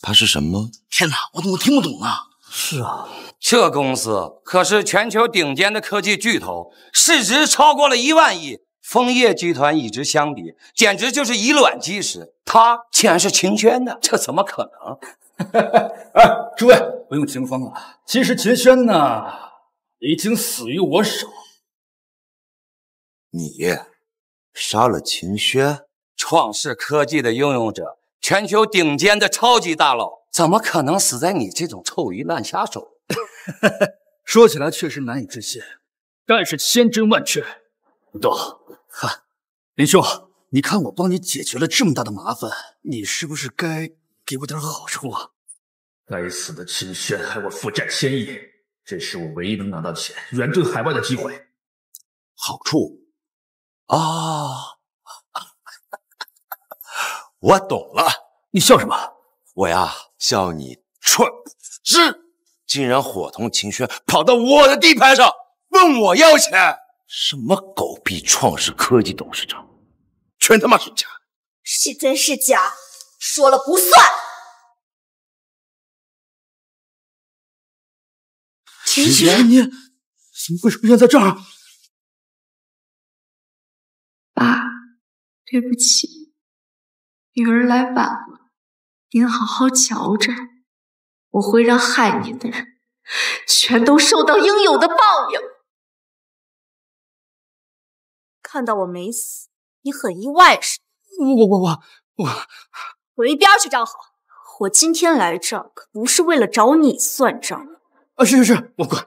S26: 他是什么？
S55: 天哪，我怎么听不懂啊？
S26: 是啊，
S30: 这公司可是全球顶尖的科技巨头，市值超过了一万亿。枫叶集团与之相比，简直就是以卵击石。他竟然是秦轩的，这怎么可能？
S3: 哎，诸位不用惊慌了，其实秦轩呢，已经死于我手。
S26: 你杀了秦轩？
S30: 创世科技的拥有者，全球顶尖的超级大佬，怎么可能死在你这种臭鱼烂虾手？
S3: 说起来确实难以置信，但是千真万确。林动，哈，林兄，你看我帮你解决了这么大的麻烦，你是不是该给我点好处啊？该死的秦轩害我负债千亿，这是我唯一能拿到钱远遁海外的机会。
S26: 好处啊，我懂了。
S3: 你笑什么？
S26: 我呀，笑你蠢不知，竟然伙同秦轩跑到我的地盘上问我要钱。什么狗屁创世科技董事长，全他妈是假。
S2: 是真是假，说了不算。
S3: 秦轩，你怎么会出现在这儿？
S57: 爸，对不起，女儿来晚了，您好好瞧着，我会让害你的人全都受到应有的报应。
S2: 看到我没死，你很意外是？
S3: 我我我我我，
S2: 一边去，张好！我今天来这儿可不是为了找你算账。
S3: 啊，是是是，我滚，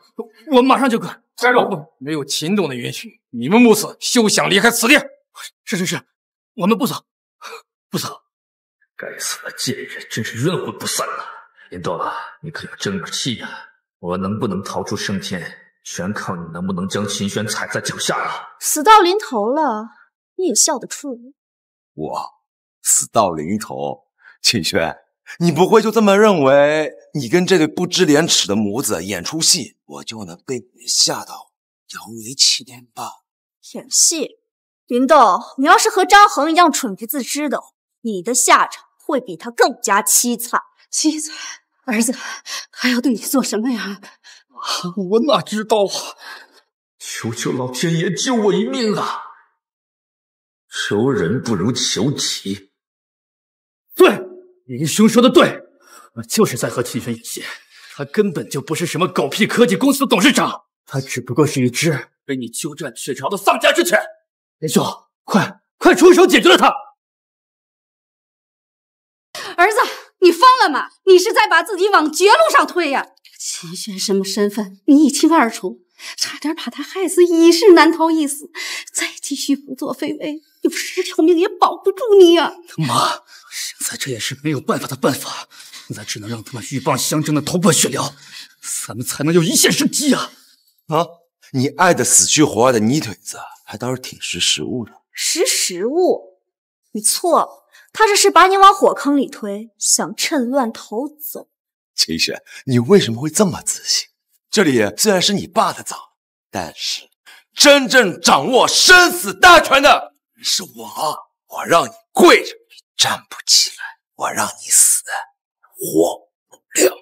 S3: 我马上就滚。
S58: 站住！没有秦董的允许，你们母子休想离开此地。
S3: 是是是，我们不走，不走。
S5: 该死的贱人，真是冤魂不散呐！林豆，你可要争点气呀！我能不能逃出升天，全靠你能不能将秦轩踩在脚下了。
S2: 死到临头了，你也笑得出？
S26: 我死到临头，秦轩，你不会就这么认为？你跟这对不知廉耻的母子演出戏，我就能被你吓到摇尾乞怜吧？
S2: 演戏，林豆，你要是和张恒一样蠢不自知的话，你的下场会比他更加凄惨。
S6: 凄惨，儿子，还要对你做什么呀？
S5: 我哪知道啊！求求老天爷救我一命啊！求人不如求己。
S3: 对，林兄说的对。我就是在和秦轩演戏，他根本就不是什么狗屁科技公司的董事长，他只不过是一只被你鸠占鹊巢的丧家之犬。林兄，快快出手解决了他！
S6: 儿子，你疯了吗？你是在把自己往绝路上推呀！秦轩什么身份，你一清二楚，差点把他害死，已是难逃一死。再继续胡作非为，有十条命也保不住你呀！
S3: 妈，现在这也是没有办法的办法。现在只能让他们鹬蚌相争的头破血流，咱们才能有一线生机啊！
S26: 啊，你爱的死去活来的泥腿子，还倒是挺识时务的。
S2: 识时务？你错了，他这是把你往火坑里推，想趁乱逃走。
S26: 秦雪，你为什么会这么自信？这里虽然是你爸的葬，但是真正掌握生死大权的是我。我让你跪着，你站不起来；我让你死。活不了！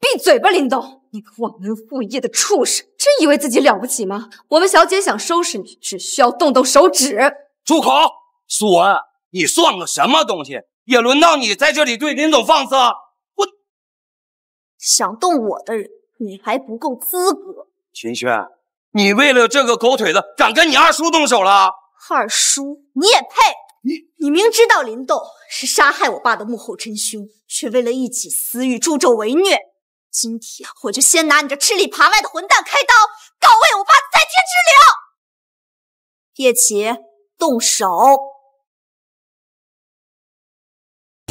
S6: 闭嘴吧，林东！你个忘恩负义的畜生，真以为自己了不起吗？我们小姐想收拾你，只需要动动手指。
S26: 住口！苏文，你算个什么东西？也轮到你在这里对林总放肆？我
S2: 想动我的人，你还不够资格。
S26: 秦轩，你为了这个狗腿子，敢跟你二叔动手了？
S2: 二叔，你也配？你你明知道林豆是杀害我爸的幕后真凶，却为了一己私欲助纣为虐。今天我就先拿你这吃里扒外的混蛋开刀，告慰我爸在天之灵。叶启，动手！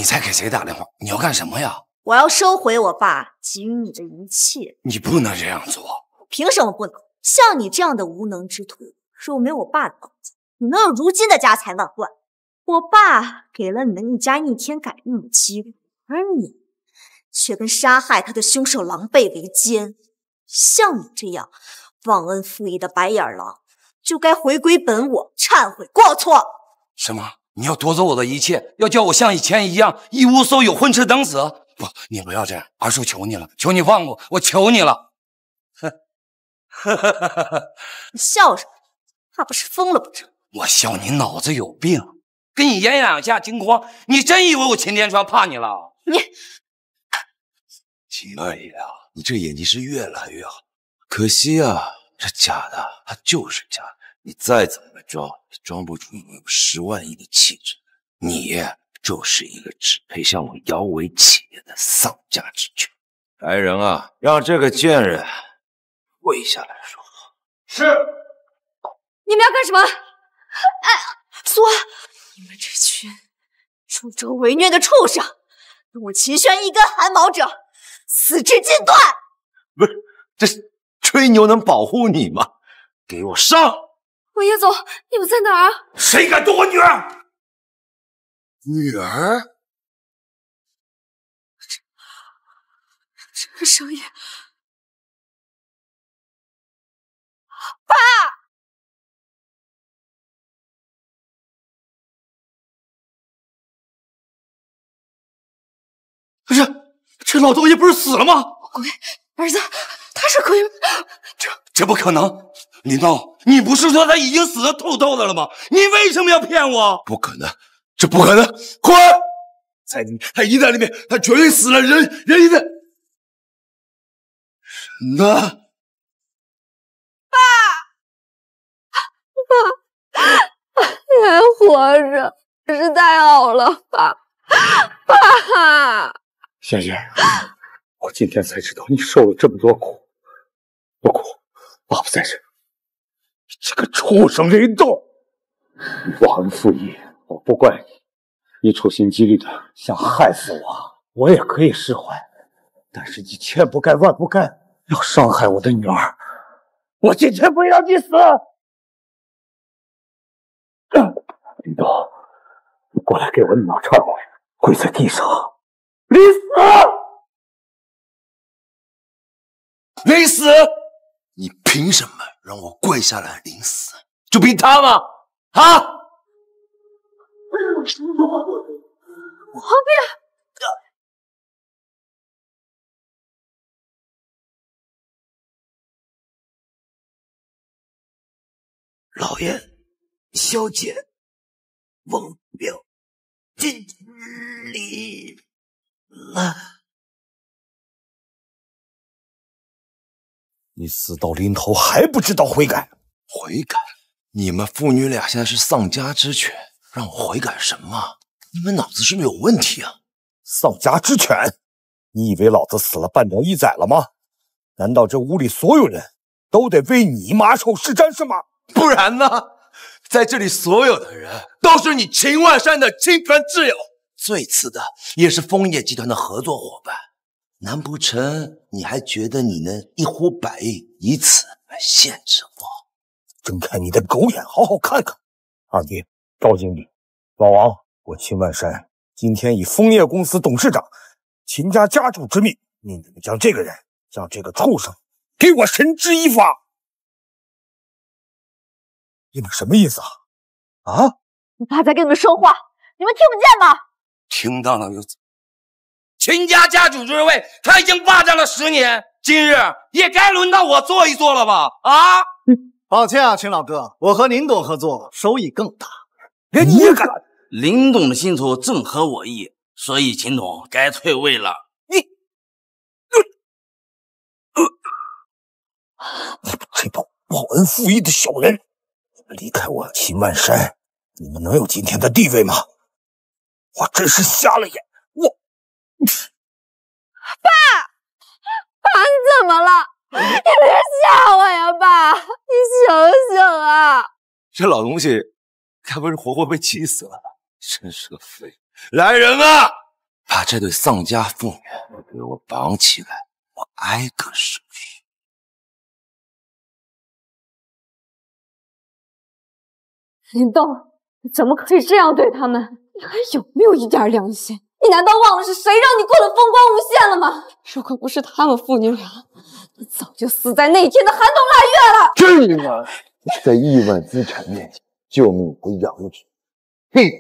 S26: 在给谁打电话？你要干什么呀？
S2: 我要收回我爸给予你的一切。
S26: 你不能这样做！
S2: 凭什么不能？像你这样的无能之徒，若没有我爸的帮助，你能有如今的家财万贯？我爸给了你们一家逆天改命的机会，而你却跟杀害他的凶手狼狈为奸。像你这样忘恩负义的白眼狼，就该回归本我，忏悔过错。
S26: 什么？你要夺走我的一切，要叫我像以前一样一无所有，混吃等死？不，你不要这样，二叔求你了，求你放过我，求你了。哼，
S2: 你笑什么？怕不是疯了不成？
S26: 我笑你脑子有病。跟你演两下金光，你真以为我秦天川怕你了？
S2: 你
S26: 秦二爷啊，你这演技是越来越好，可惜啊，这假的，它就是假的。你再怎么装，也装不出我有十万亿的气质。你就是一个只配向我摇尾乞怜的丧家之犬。来人啊，让这个贱人跪下来说话。
S6: 是。你们要干什么？哎，苏安。你们这群助纣为虐的畜生，动我秦轩一根汗毛者，死之尽断！
S26: 不是，这吹牛能保护你吗？给我上！
S6: 喂叶总你们在哪啊？
S26: 谁敢动我女儿？女儿？
S6: 这这声音爸！
S30: 不是这老东西不是死了吗？
S15: 鬼儿子。他是鬼？
S30: 这这不可能！林动，你不是说他已经死得透透的了吗？你为什么要骗我？不可能，这不可能！滚！在里面，他一在里面，他绝对死了。人人一在，人呢？
S10: 爸，爸，你还活着，真是太好了，爸，爸。
S9: 仙仙，我今天才知道你受了这么多苦。不哭，爸不在这。你这个畜生林动，忘恩负义，我不怪你。你处心积虑的想害死我，我也可以释怀。但是你千不该万不该要伤害我的女儿。我今天不要你死！林动，你过来给我脑颤跪，跪在地上，临死！
S30: 临死！你凭什么让我跪下来领死？就凭他吗？啊！
S10: 皇帝，
S26: 老爷，小姐忘表敬礼了。
S9: 你死到临头还不知道悔改？
S30: 悔改？你们父女俩现在是丧家之犬，让我悔改什么？你们脑子是不是有问题啊？
S9: 丧家之犬？你以为老子死了半条一仔了吗？难道这屋里所有人都得为你马首是瞻是吗？
S30: 不然呢？在这里所有的人都是你秦万山的亲朋挚友，最次的也是枫叶集团的合作伙伴。难不成你还觉得你能一呼百应，以此来限制我？
S9: 睁开你的狗眼，好好看看。二弟，赵经理，老王，我秦万山今天以枫叶公司董事长、秦家家主之命，命你们将这个人，将这个畜生，给我绳之以法。你们什么意思啊？啊！
S10: 我爸在跟你们说话，你们听不见吗？
S30: 听到了又怎？秦家家主之位，他已经霸占了十年，今日也该轮到我坐一坐了吧？啊！
S59: 抱歉啊，秦老哥，我和林董合作，收益更大。
S9: 连你也敢？
S60: 林董的薪酬正合我意，所以秦董该退位了。
S9: 你，这帮忘恩负义的小人！你们离开我秦万山，你们能有今天的地位吗？我真是瞎了眼！
S10: 爸，爸，你怎么了？你别吓我呀，爸！你醒醒啊！
S30: 这老东西该不是活活被气死了吧？真是个废物！来人啊，把这对丧家妇女给我绑起来，我挨个审讯。
S10: 林动，你怎么可以这样对他们？你还有没有一点良心？你难道忘了是谁让你过得风光无限了吗？如果不是他们父女俩，你早就死在那天的寒冬腊月了。
S26: 这个，你在亿万资产面前救命不养之，嘿，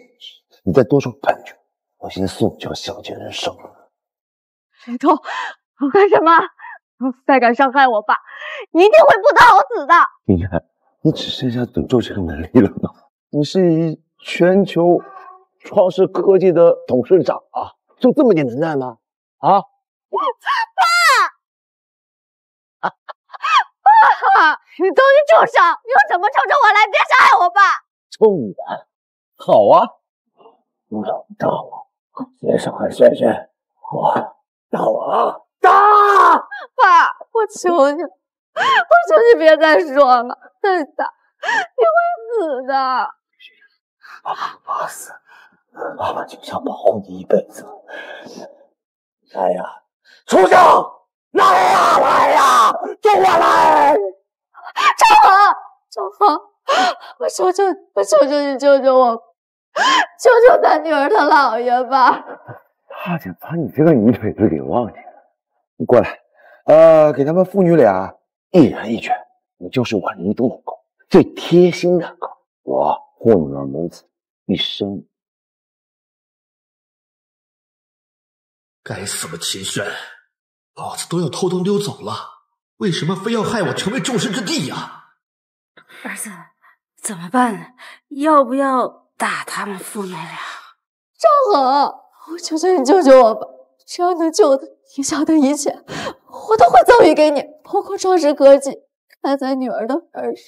S26: 你再多说半句，我先送教小姐人生了。
S10: 石头，我干什么？再敢伤害我爸，你一定会不得好死的。
S26: 你看，你只剩下诅咒这个能力了吗？你是以全球。创世科技的董事长啊，就这么点能耐吗？啊！
S10: 爸，爸，你东西畜生，你有什么冲着我来？别伤害我爸！
S26: 冲你来？好啊！老大我，别伤害轩轩！我大王大！
S10: 爸，我求你，我求你别再说了，再打你会死的！
S26: 爸爸怕死。爸爸就想保护你一辈子。来呀，畜生！来呀，来呀，救我来！
S10: 张恒，张恒，我求求你，我求求你救救我，救救咱女儿的姥爷吧！
S26: 差点把你这个泥腿子给忘记了。你过来，呃，给他们父女俩一人一拳。你就是我林东的狗，最贴心的狗。我护你们母子一生。
S5: 该死的秦轩，老子都要偷偷溜走了，为什么非要害我成为众矢之的呀？
S2: 儿子，怎么办？要不要打他们父女俩？
S10: 张恒，我求求你救救我吧！只要能救他，你想的一切，我都会赠予给你，包括创世科技。看在女儿的份上，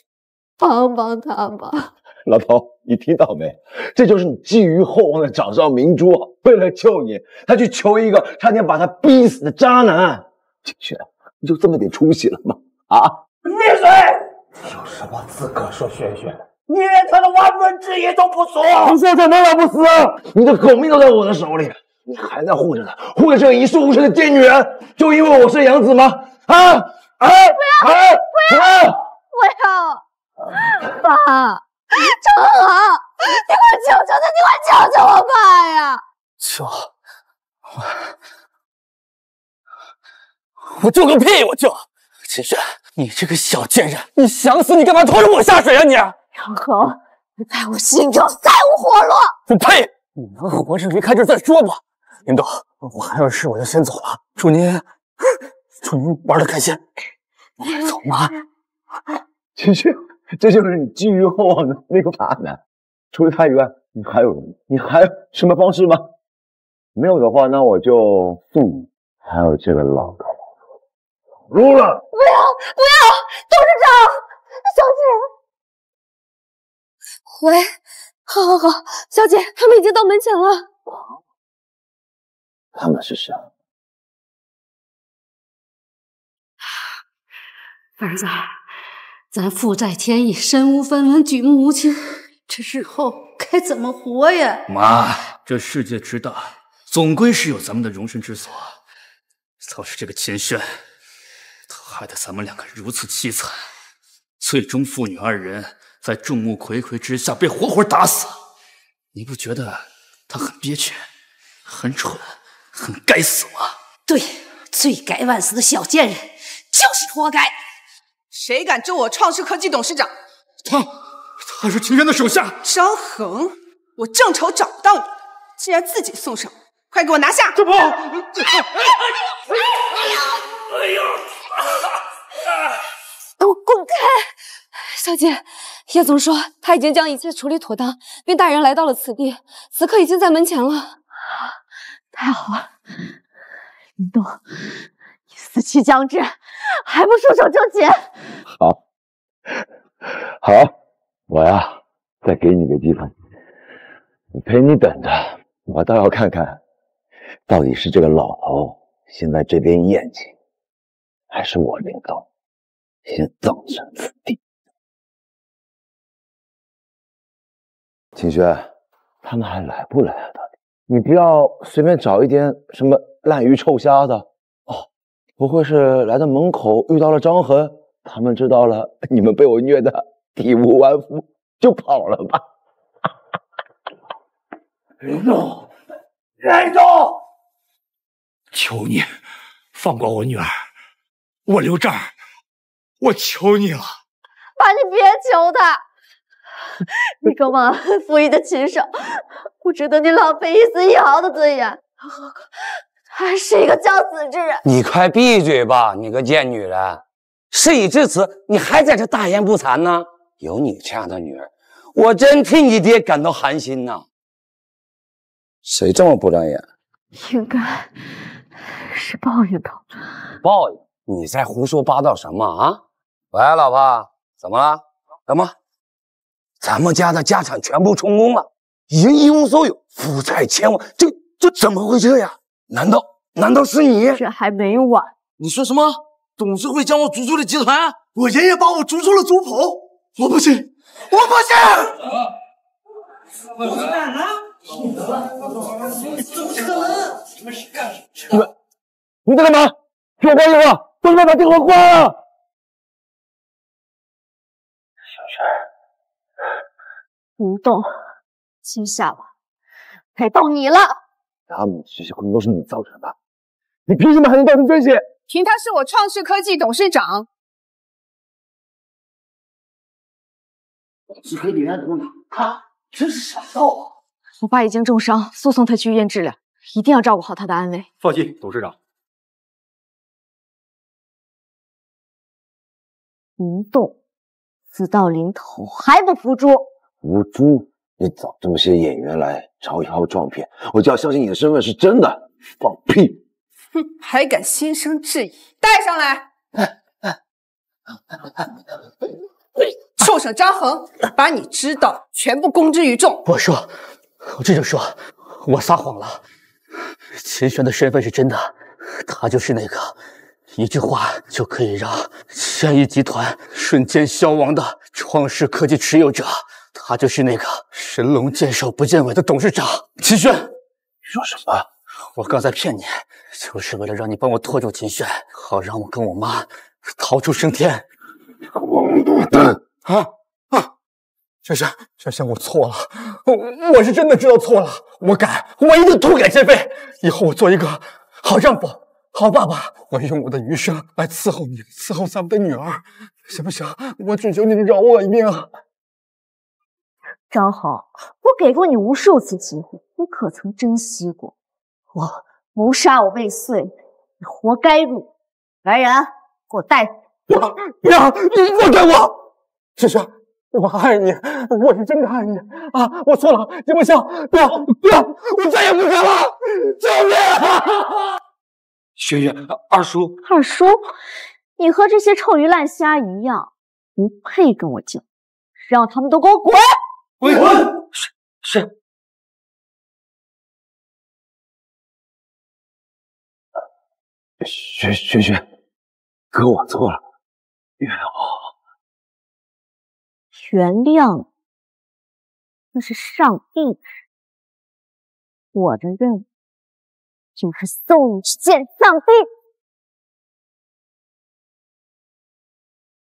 S10: 帮帮他吧。
S26: 老头，你听到没？这就是你寄予厚望的掌上明珠，为了救你，他去求一个差点把他逼死的渣男。秦轩，你就这么点出息了吗？啊！
S9: 闭嘴！有什么资格说轩轩？你连他的万分之一都不说！
S26: 你现在能不死？你的狗命都在我的手里，你还在护着他，护着这个一事无成的贱女人，就因为我是养子吗？啊！啊！
S10: 不要！不要！不要！爸，张恒，你快救救他！你快救救我爸呀！
S9: 救我！我救个屁！我救！秦轩，你这个小贱人，你想死你干嘛拖着我下水啊你？
S10: 张恒，你在我心中再无活路！
S9: 我呸！你能活着离开这再说吧。林董，我还有事，我就先走了。祝您，祝您玩的开心。走嘛。
S26: 秦轩，这就是你寄予厚望的那个渣男。除了他以外，你还有你还有什么方式吗？没有的话，那我就嗯，还有这个老头。入了！
S10: 不要不要，董事长，小姐，喂，好好好，小姐，他们已经到门前了。
S26: 他们是谁？
S2: 儿子，咱父债天意，身无分文，举目无亲，这日后该怎么活呀？
S3: 妈，这世界之大，总归是有咱们的容身之所。倒是这个秦轩。他害得咱们两个如此凄惨，最终父女二人在众目睽睽之下被活活打死，你不觉得他很憋屈、很蠢、很该死吗？
S2: 对，罪该万死的小贱人就是活该！
S36: 谁敢咒我创世科技董事长？
S3: 他，他是秦轩的手下
S36: 张恒，我正愁找不到你，竟然自己送上，快给我拿下！
S3: 这不，哎呀，
S10: 哎呀！给我滚开！小姐，叶总说他已经将一切处理妥当，并带人来到了此地，此刻已经在门前了。
S2: 太好了，林东，你死期将至，还不束手就擒？
S26: 好，好，我呀，再给你个机会，我陪你等着。我倒要看看，到底是这个老头先在这边咽气。还是我领导先葬身此地。秦轩，他们还来不来啊？到底你不要随便找一点什么烂鱼臭虾的。不会是来到门口遇到了张衡，他们知道了你们被我虐得体无完肤，就跑了吧？
S9: 林总，林总，求你放过我女儿。我留这儿，我求你了，
S10: 爸，你别求他，你个忘恩负义的禽兽，不值得你浪费一丝一毫的尊严，何况他还 是一个将死之人。
S17: 你快闭嘴吧，你个贱女人！事已至此，你还在这大言不惭呢？有你这样的女儿，我真替你爹感到寒心呐。谁这么不长眼？
S2: 应该是报应到了。
S17: 报应。你在胡说八道什么啊？喂，老婆，怎么了？怎么？咱们家的家产全部充公了，已经一无所有，负债千万，这这怎么会这样？难道难道是你？
S2: 这还没完！
S30: 你说什么？董事会将我逐出了集团？我爷爷把我逐出了族谱？我不信！我不信！
S9: 我是干啥？
S30: 怎么可能？你们是干什
S26: 么？你们你在干嘛？给我挂电话！都快把电话挂了！
S2: 小轩，无动，接下来该到你了。
S26: 他们这些婚都是你造成的，你凭什么还能当成这些？
S36: 凭他是我创世科技董事长。
S9: 只可以领院董事长，他真是傻到啊！
S2: 我爸已经重伤，速送他去医院治疗。
S61: 一定要照顾好他的安危。
S62: 放心，董事长。
S2: 林动，死到临头还不服输？
S26: 服输？你找这么些演员来招摇撞骗，我就要相信你的身份是真的？放屁！
S36: 哼，还敢心生质疑？带上来！畜生张恒，把你知道全部公之于众。
S3: 我说，我这就说，我撒谎了。秦轩的身份是真的，他就是那个一句话就可以让千亿集团瞬间消亡的创世科技持有者，他就是那个神龙见首不见尾的董事长秦轩。你
S26: 说什么？
S3: 我刚才骗你，就是为了让你帮我拖住秦轩，好让我跟我妈逃出升天。
S26: 王八蛋！
S3: 啊啊！轩轩，轩轩，我错了，我我是真的知道错了，我改，我一定痛改前非，以后我做一个好丈夫、好爸爸，我用我的余生来伺候你，伺候咱们的女儿，行不行？我只求你饶我一命。
S2: 张豪，我给过你无数次机会，你可曾珍惜过？我谋杀我未遂，你活该入。来人，给我带走！
S3: 不要，你放开我！雪雪，我爱你，我是真的爱你啊！我错了，你不行？不要，不要，我再也不敢了！救命！
S62: 雪雪，二叔，
S2: 二叔，你和这些臭鱼烂虾一样，不配跟我叫，让他们都给我滚！
S62: 滚！是是。
S26: 轩轩轩，哥，我错了。原谅我，
S2: 原谅那是上帝的事。我的任务就是送你去见上帝。